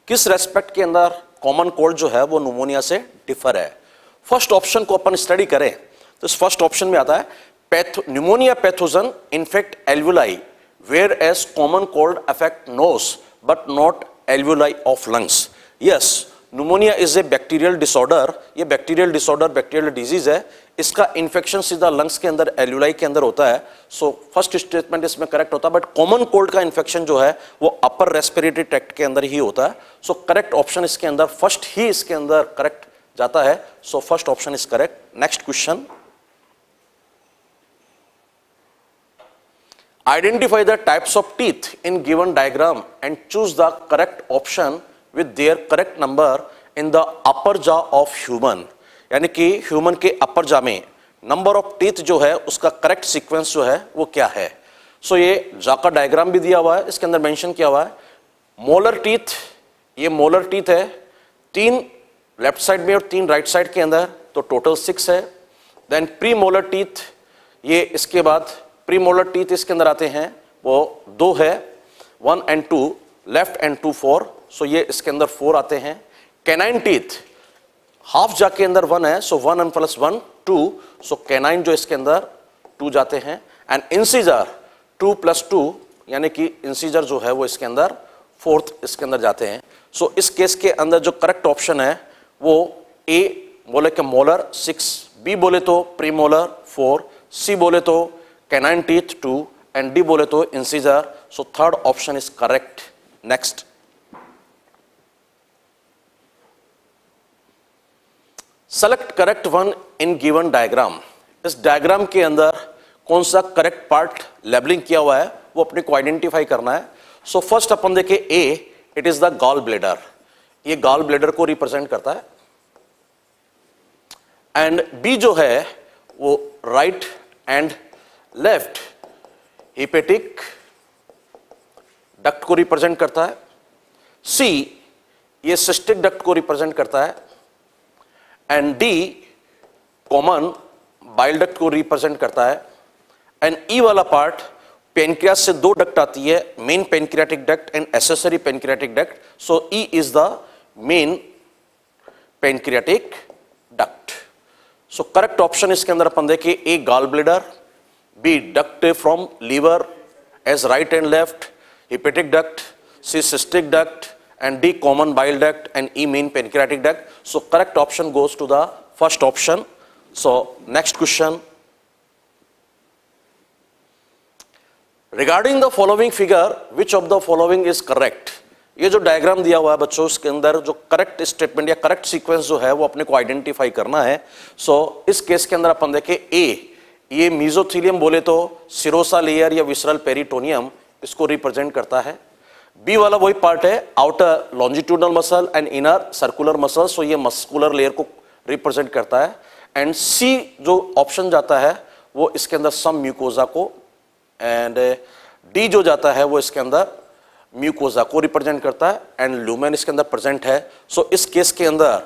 किस respect के अंदर common cold जो है वो न्यूमोनिया से डिफर है? फ़र्स्ट ऑप्शन को अपन स्टडी करें. तो इस फ़र्स्ट ऑप्शन में आता है patho pneumonia pathogen infect alveoli where as common cold affect nose but not alveoli of lungs yes pneumonia is a bacterial disorder ये बैक्टीरियल डिसऑर्डर बैक्टीरियल डिज़ीज़ है. इसका इन्फेक्शन सीधा लंग्स के अंदर एल्यूलाई के अंदर होता है. सो फ़र्स्ट स्टेटमेंट इसमें करेक्ट होता है बट कॉमन कोल्ड का इन्फेक्शन जो है, वो अपर रेस्पिरेटरी ट्रैक्ट के अंदर ही होता है. सो करेक्ट ऑप्शन इसके अंदर फ़र्स्ट ही इसके अंदर करेक्ट जाता है. So first option is correct next question Identify the types of teeth in given diagram and choose the correct option with their correct number in the upper jaw of human. यानी कि human के upper jaw में number of teeth जो है उसका correct sequence जो है वो क्या है? सो so, ये जा का डायग्राम भी दिया हुआ है इसके अंदर मेंशन किया हुआ है। मोलर टीथ ये मोलर टीथ है। तीन लेफ़्ट साइड में और तीन राइट साइड के अंदर तो टोटल सिक्स है। देन प्री मोलर टीथ ये इसके बाद प्रीमोलर टीथ इसके अंदर आते हैं वो दो है one and two left and two four so ये इसके अंदर फोर आते हैं। कैनाइन टीथ हाफ़ जा के अंदर वन है so one and plus one two so canine जो इसके अंदर टू जाते हैं। And incisor two plus two यानी कि इंसीजर जो है वो इसके अंदर फोर्थ इसके अंदर जाते हैं। सो so, इस केस के अंदर जो करेक्ट ऑप्शन है वो ए बोले कि मोलर सिक्स बी बोले तो प्रीमोलर फोर सी बोले तो canine teeth 2 and D बोले तो incisor. So, third option is correct. Next. Select correct one in given diagram. इस डायग्राम के अंदर कौन सा करेक्ट पार्ट लेबलिंग किया हुआ है, वो अपने को आइडेंटिफाई करना है। सो फ़र्स्ट अपन देखे A it is the gall bladder ये गॉल ब्लेडर को रिप्रेजेंट करता है। एंड बी जो है, वो right and left hepatic duct को रिप्रेजेंट करता है सी ये सिस्टिक डक्ट को रिप्रेजेंट करता है and D common bile duct को रिप्रेजेंट करता है एंड ई e वाला पार्ट पेनक्रियास से दो डक्ट आती है main pancreatic duct and accessory pancreatic duct so E is the main pancreatic duct so correct option इसके अंदर अपन देखें A gall bladder B. Duct from liver as right and left, hepatic duct, C. cystic duct, and D. common bile duct, and E. main pancreatic duct. So correct option goes to the first option. So next question. Regarding the following figure, which of the following is correct? ये जो diagram दिया हुआ है बच्चों इसके अंदर जो correct statement या करेक्ट सीक्वेंस जो है वो अपने को आइडेंटिफाई करना है सो so, इस केस के अंदर अपन देखें ए ये मीजोथीलियम बोले तो सिरोसा लेयर या विसरल पेरिटोनियम इसको रिप्रेजेंट करता है। बी वाला वही पार्ट है outer longitudinal muscle and inner circular muscle so ये मस्कुलर लेयर को रिप्रेजेंट करता है। एंड सी जो ऑप्शन जाता है वो इसके अंदर सम म्यूकोजा को एंड डी जो जाता है वो इसके अंदर म्यूकोजा को रिप्रेजेंट करता है। एंड ल्यूमेन इसके अंदर प्रेजेंट है। सो so, इस केस के अंदर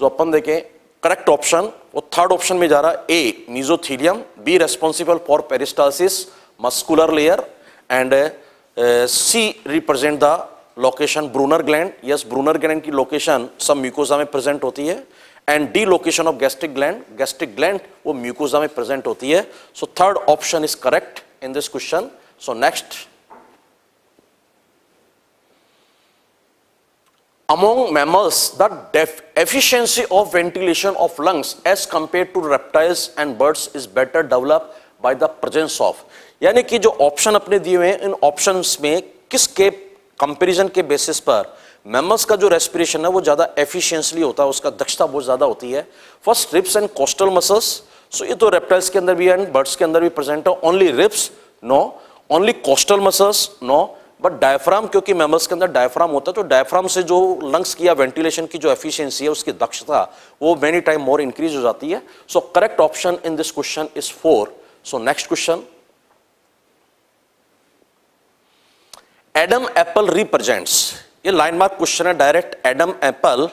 जो अपन देखें करेक्ट ऑप्शन वो थर्ड ऑप्शन में जा रहा है A mesothelium B responsible for peristalsis muscular layer and C represent the location Brunner gland yes Brunner gland की लोकेशन सब म्यूकोजा में प्रेजेंट होती है and D location of gastric gland gastric gland वो mucosa में present होती है. So third option is correct in this question so next among mammals, the efficiency of ventilation of lungs as compared to reptiles and birds is better developed by the presence of. यानी कि जो option अपने दिए हुए हैं इन options में किसके comparison के बेसिस पर मैमल्स का जो रेस्पिरेशन है वो ज़्यादा एफिशिएंसली होता है उसका दक्षता बहुत ज़्यादा होती है। First ribs and costal muscles so ये तो रेप्टाइल्स के अंदर भी एंड बर्ड्स के अंदर भी प्रेजेंट है। Only ribs no only costal muscles no but diaphragm क्योंकि मैमल्स के अंदर डायफ्राम होता है तो डायफ्राम से जो लंग्स की या वेंटिलेशन की जो एफिशिएंसी है, उसकी दक्षता, वो मेनी टाइम मोर इंक्रीज हो जाती है। So correct option in this question is four so next question Adam apple represents ये लाइन मार्क क्वेश्चन है डायरेक्ट एडम एप्पल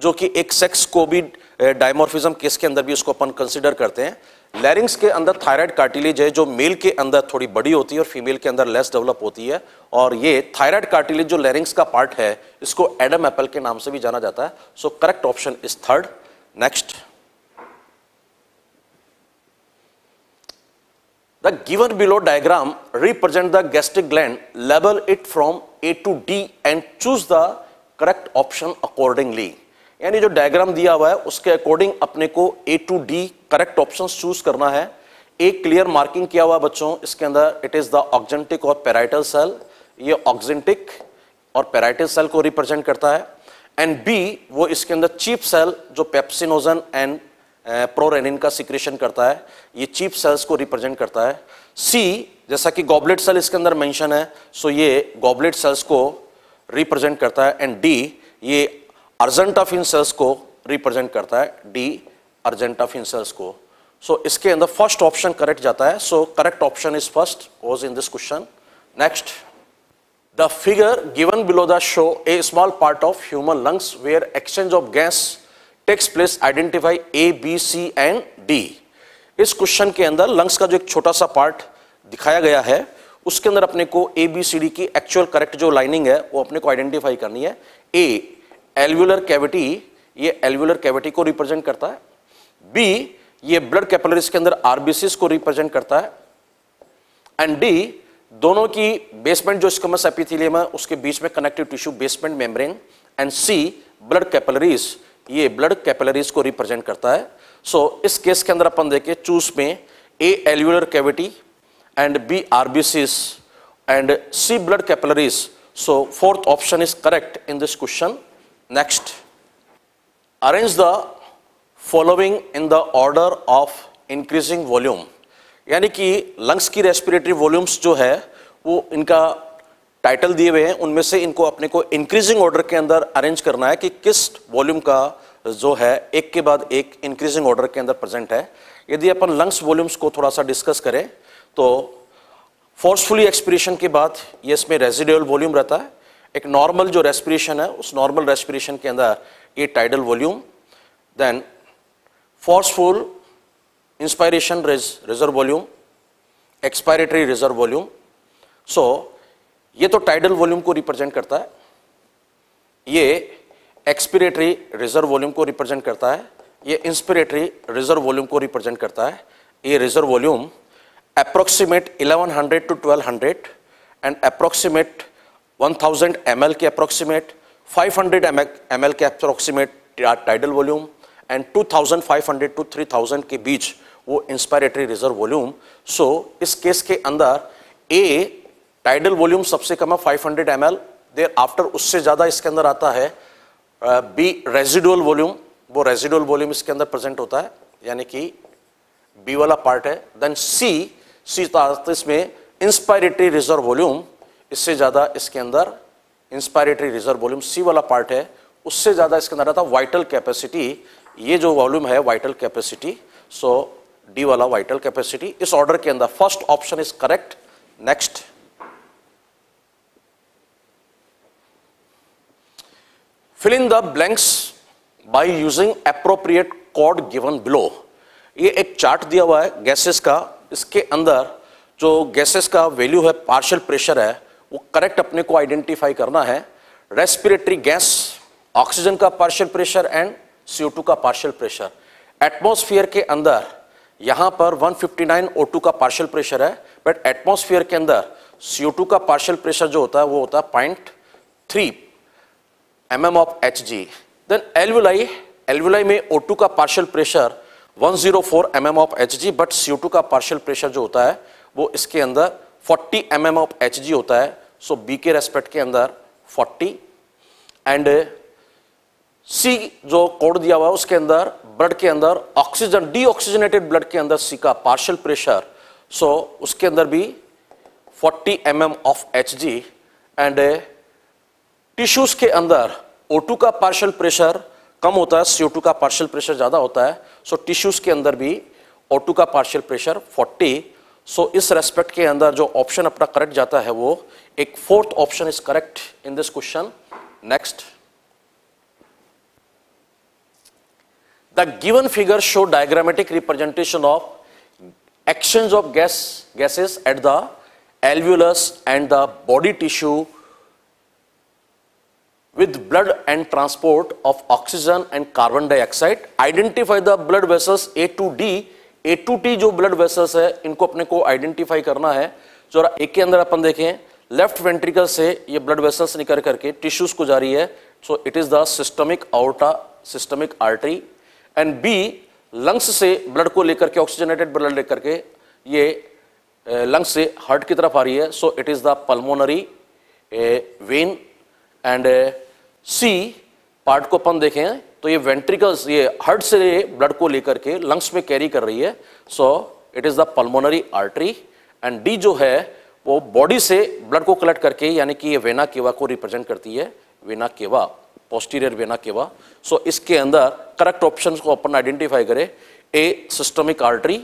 जो कि एक सेक्स को भी डायमोर्फिज्म केस के अंदर भी उसको अपन कंसिडर करते हैं। लैरिंग्स के अंदर थायराइड कार्टिलेज है, जो मेल के अंदर थोड़ी बड़ी होती है और फीमेल के अंदर लेस डेवलप होती है। और ये थायराइड कार्टिलेज जो लैरिंग्स का पार्ट है, इसको एडम एप्पल के नाम से भी जाना जाता है। So correct option is third next the given below diagram represent the gastric gland level it from A to D and choose the correct option accordingly यानी जो डायग्राम दिया हुआ है, उसके अकॉर्डिंग अपने को A to D correct option choose करना है। एक क्लियर मार्किंग किया हुआ बच्चों, इसके अंदर इट इज़ द ऑक्जेंटिक और पेराइटल सेल ये ऑक्जेंटिक और पेराइटल सेल को रिप्रेजेंट करता है। एंड बी वो इसके अंदर चीप सेल जो पेप्सिनोजन एंड प्रोरेनिन का सिक्रेशन करता है, ये चीप सेल्स को रिप्रेजेंट करता है। सी जैसा कि गॉबलेट सेल इसके अंदर मेंशन है सो ये गॉबलेट सेल्स को रिप्रेजेंट करता है। एंड डी ये अर्जेंटाफिन सेल्स को रिप्रेजेंट करता है डी अर्जेंटाफिन सेल्स को। सो so, इसके अंदर फ़र्स्ट ऑप्शन करेक्ट जाता है। So correct option is first was in this question next the figure given below the show a small part of human lungs where exchange of gas takes place identify A B C and D इस question के अंदर lungs का जो एक छोटा सा part दिखाया गया है उसके अंदर अपने को ए बी सी डी की एक्चुअल करेक्ट जो लाइनिंग है वो अपने को आइडेंटिफाई करनी है। ए एल्वुलर कैविटी ये एल्वुलर कैविटी को रिप्रेजेंट करता है। बी ये ब्लड कैपिलरीज के अंदर आरबीसीस को रिप्रेजेंट करता है। एंड डी दोनों की बेसमेंट जो स्कमस एपिथेलियम है उसके बीच में connective tissue basement membrane and C blood capillaries ये ब्लड कैपिलरीज को रिप्रेजेंट करता है। सो so, इस केस के अंदर अपन देखें चूस में A alveolar cavity and B RBCs and C blood capillaries so fourth option is correct in this question Next, arrange the following in the order of increasing volume. यानी कि lungs की रेस्पिरेटरी वॉल्यूम्स जो है वो इनका title दिए हुए हैं। उनमें से इनको अपने को इंक्रीजिंग ऑर्डर के अंदर अरेंज करना है कि किस वॉल्यूम का जो है एक के बाद एक इंक्रीजिंग ऑर्डर के अंदर प्रेजेंट है। यदि अपन लंग्स वॉल्यूम्स को थोड़ा सा डिस्कस करें तो फोर्सफुली एक्सपिरेशन के बाद ये इसमें रेजिडियल वॉल्यूम रहता है। एक नॉर्मल जो रेस्पिरेशन है, उस नॉर्मल रेस्पिरेशन के अंदर ये tidal volume then forceful inspiration reserve volume expiratory reserve volume so ये तो टाइडल वॉल्यूम को रिप्रेजेंट करता है, ये एक्सपिरेटरी रिज़र्व वॉल्यूम को रिप्रेजेंट करता है, ये इंस्पिरेटरी रिज़र्व वॉल्यूम को रिप्रेजेंट करता है, ये reserve volume approximate 1100 to 1200 and approximate 1000 ml के अप्रोक्सीमेट 500 ml के approximate tidal volume and 2500 to 3000 के बीच वो इंस्पायरेटरी रिज़र्व वॉल्यूम सो इस केस के अंदर ए टाइडल वॉल्यूम सबसे कम है 500 ml देर आफ्टर उससे ज़्यादा इसके अंदर आता है बी रेजिडुअल वॉल्यूम वो रेजिडुअल वॉल्यूम इसके अंदर प्रेजेंट होता है, यानी कि बी वाला पार्ट है देन सी सी इसमें इंस्पायरेटरी रिज़र्व वॉल्यूम इससे ज़्यादा इसके अंदर इंस्पायरेटरी रिज़र्व वॉल्यूम सी वाला पार्ट है, उससे ज़्यादा इसके अंदर आता वाइटल कैपेसिटी ये जो वॉल्यूम है वाइटल कैपेसिटी सो डी वाला वाइटल कैपेसिटी इस ऑर्डर के अंदर first option is correct next fill in the blanks by using appropriate code given below. ये एक चार्ट दिया हुआ है गैसेस का, इसके अंदर जो गैसेस का वैल्यू है पार्शियल प्रेशर है वो करेक्ट अपने को आइडेंटिफाई करना है। रेस्पिरेटरी गैस ऑक्सीजन का पार्शियल प्रेशर एंड CO2 का पार्शियल प्रेशर एटमॉस्फेयर के अंदर यहाँ पर 159 O2 का पार्शियल प्रेशर है बट एटमॉस्फेयर के अंदर CO2 का पार्शियल प्रेशर जो होता है वो होता है point three M M of H G then alveoli, alveoli में O2 का partial pressure 104 mm H G but CO2 का पार्शियल प्रेशर जो होता है वो इसके अंदर 40 mm of Hg होता है सो बी के रेस्पेक्ट के अंदर 40 एंड सी जो कोड दिया हुआ है उसके अंदर ब्लड के अंदर ऑक्सीजन डीऑक्सीजनेटेड ब्लड के अंदर सी का पार्शियल प्रेशर सो उसके अंदर भी 40 M of Hg and tissues के अंदर O2 का पार्शियल प्रेशर कम होता है CO2 का पार्शियल प्रेशर ज़्यादा होता है सो so, टिश्यूज के अंदर भी O2 का पार्शियल प्रेशर 40 सो इस रेस्पेक्ट के अंदर जो ऑप्शन अपना करेक्ट जाता है वो, एक fourth option is correct in this question next the given figure show diagrammatic representation of exchange of gas gases at the alveolus and the body tissue with blood and transport of oxygen and carbon dioxide. Identify the blood vessels A to D A to D जो blood vessels है, इनको अपने को identify करना है। जो एक के अंदर अपन देखें लेफ़्ट वेंट्रिकल से ये ब्लड वेसल्स निकल करके टिश्यूज को जा रही है। So it is the systemic aorta systemic artery and B lungs से ब्लड को लेकर के ऑक्सीजनेटेड ब्लड लेकर के ये लंग्स से हार्ट की तरफ़ आ रही है। So it is the pulmonary vein and C part को अपन देखें तो ये वेंट्रिकल्स ये हर्ट से ब्लड को लेकर के लंग्स में कैरी कर रही है. So it is the pulmonary artery and D जो है वो बॉडी से ब्लड को कलेक्ट करके यानी कि ये वेना केवा को रिप्रेजेंट करती है. Vena cava posterior vena cava so so, इसके अंदर करेक्ट ऑप्शन को अपन आइडेंटिफाई करें. A systemic artery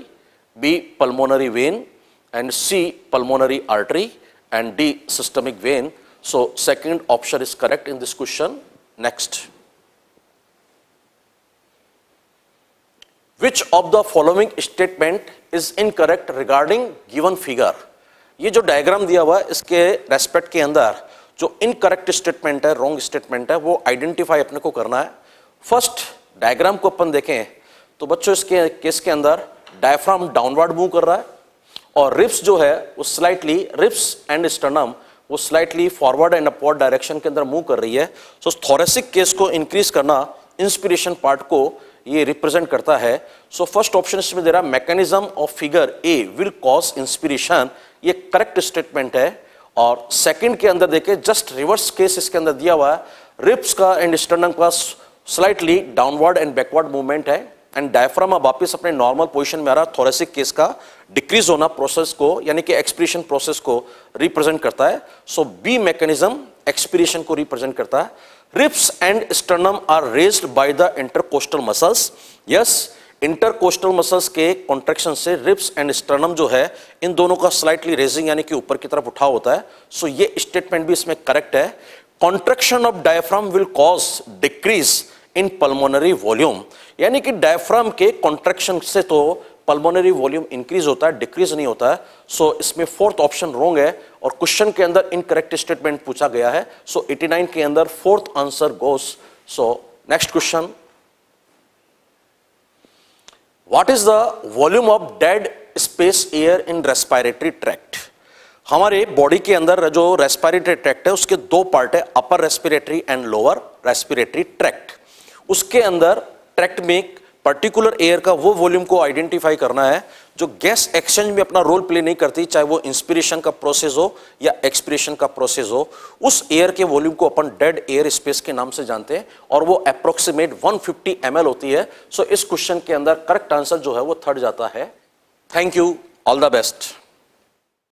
B pulmonary vein and C pulmonary artery and D systemic vein so second option is correct in this question Next. Which of the following statement is incorrect regarding given figure? ये जो diagram दिया हुआ है इसके respect के अंदर जो incorrect statement है रॉन्ग स्टेटमेंट है वो आइडेंटिफाई अपने को करना है फ़र्स्ट डायग्राम को अपन देखें तो बच्चों इसके केस के अंदर डायफ्राम डाउनवर्ड मूव कर रहा है और रिप्स जो है वो स्लाइटली रिप्स एंड स्टर्नम वो slightly forward and upward direction के अंदर मूव कर रही है सो so, थोरेसिक केस को इंक्रीज करना इंस्पिरेशन पार्ट को ये रिप्रेजेंट करता है। सो फ़र्स्ट ऑप्शन इसमें दे रहा mechanism of figure A will cause inspiration ये करेक्ट स्टेटमेंट है। और सेकंड के अंदर देखे जस्ट रिवर्स केस इसके अंदर दिया हुआ है। रिप्स का एंड स्टर्नम का slightly downward and backward movement है। एंड डायफ्राम वापिस अपने नॉर्मल पोजीशन में आ रहा थोरेसिक केस का डिक्रीज होना प्रोसेस को, यानी कि एक्सप्रेशन प्रोसेस को रिप्रेजेंट करता है। सो बी मैकेनिज्म एक्सप्रेशन को रिप्रेजेंट करता है। Ribs and sternum are raised by the intercostal muscles yes intercostal muscles के कॉन्ट्रेक्शन से रिप्स एंड स्टर्नम जो है, इन दोनों का स्लाइटली रेजिंग यानी कि ऊपर की तरफ़ उठा होता है। सो so, ये स्टेटमेंट भी इसमें करेक्ट है। Contraction of diaphragm will cause decrease in pulmonary volume यानी कि डायफ्राम के कॉन्ट्रेक्शन से तो पल्मोनरी वॉल्यूम इंक्रीज होता है डिक्रीज नहीं होता है। सो so, इसमें फोर्थ ऑप्शन रोंग है और क्वेश्चन के अंदर इनकरेक्ट स्टेटमेंट पूछा गया है। सो so, 89 के अंदर fourth answer goes so next question what is the volume of dead space air in respiratory tract हमारे बॉडी के अंदर जो रेस्पायरेटरी ट्रैक्ट है उसके दो पार्ट है upper respiratory and lower respiratory tract उसके अंदर ट्रैक्ट में पर्टिकुलर एयर का वो वॉल्यूम को आइडेंटिफाई करना है, जो गैस एक्सचेंज में अपना रोल प्ले नहीं करती, चाहे वो इंस्पिरेशन का प्रोसेस हो या एक्सपिरेशन का प्रोसेस हो, उस एयर के वॉल्यूम को अपन डेड एयर स्पेस के नाम से जानते हैं और वो अप्रोक्सीमेट 150 फिफ्टी होती है। सो इस क्वेश्चन के अंदर करेक्ट आंसर जो है वो थर्ड जाता है। Thank you all the best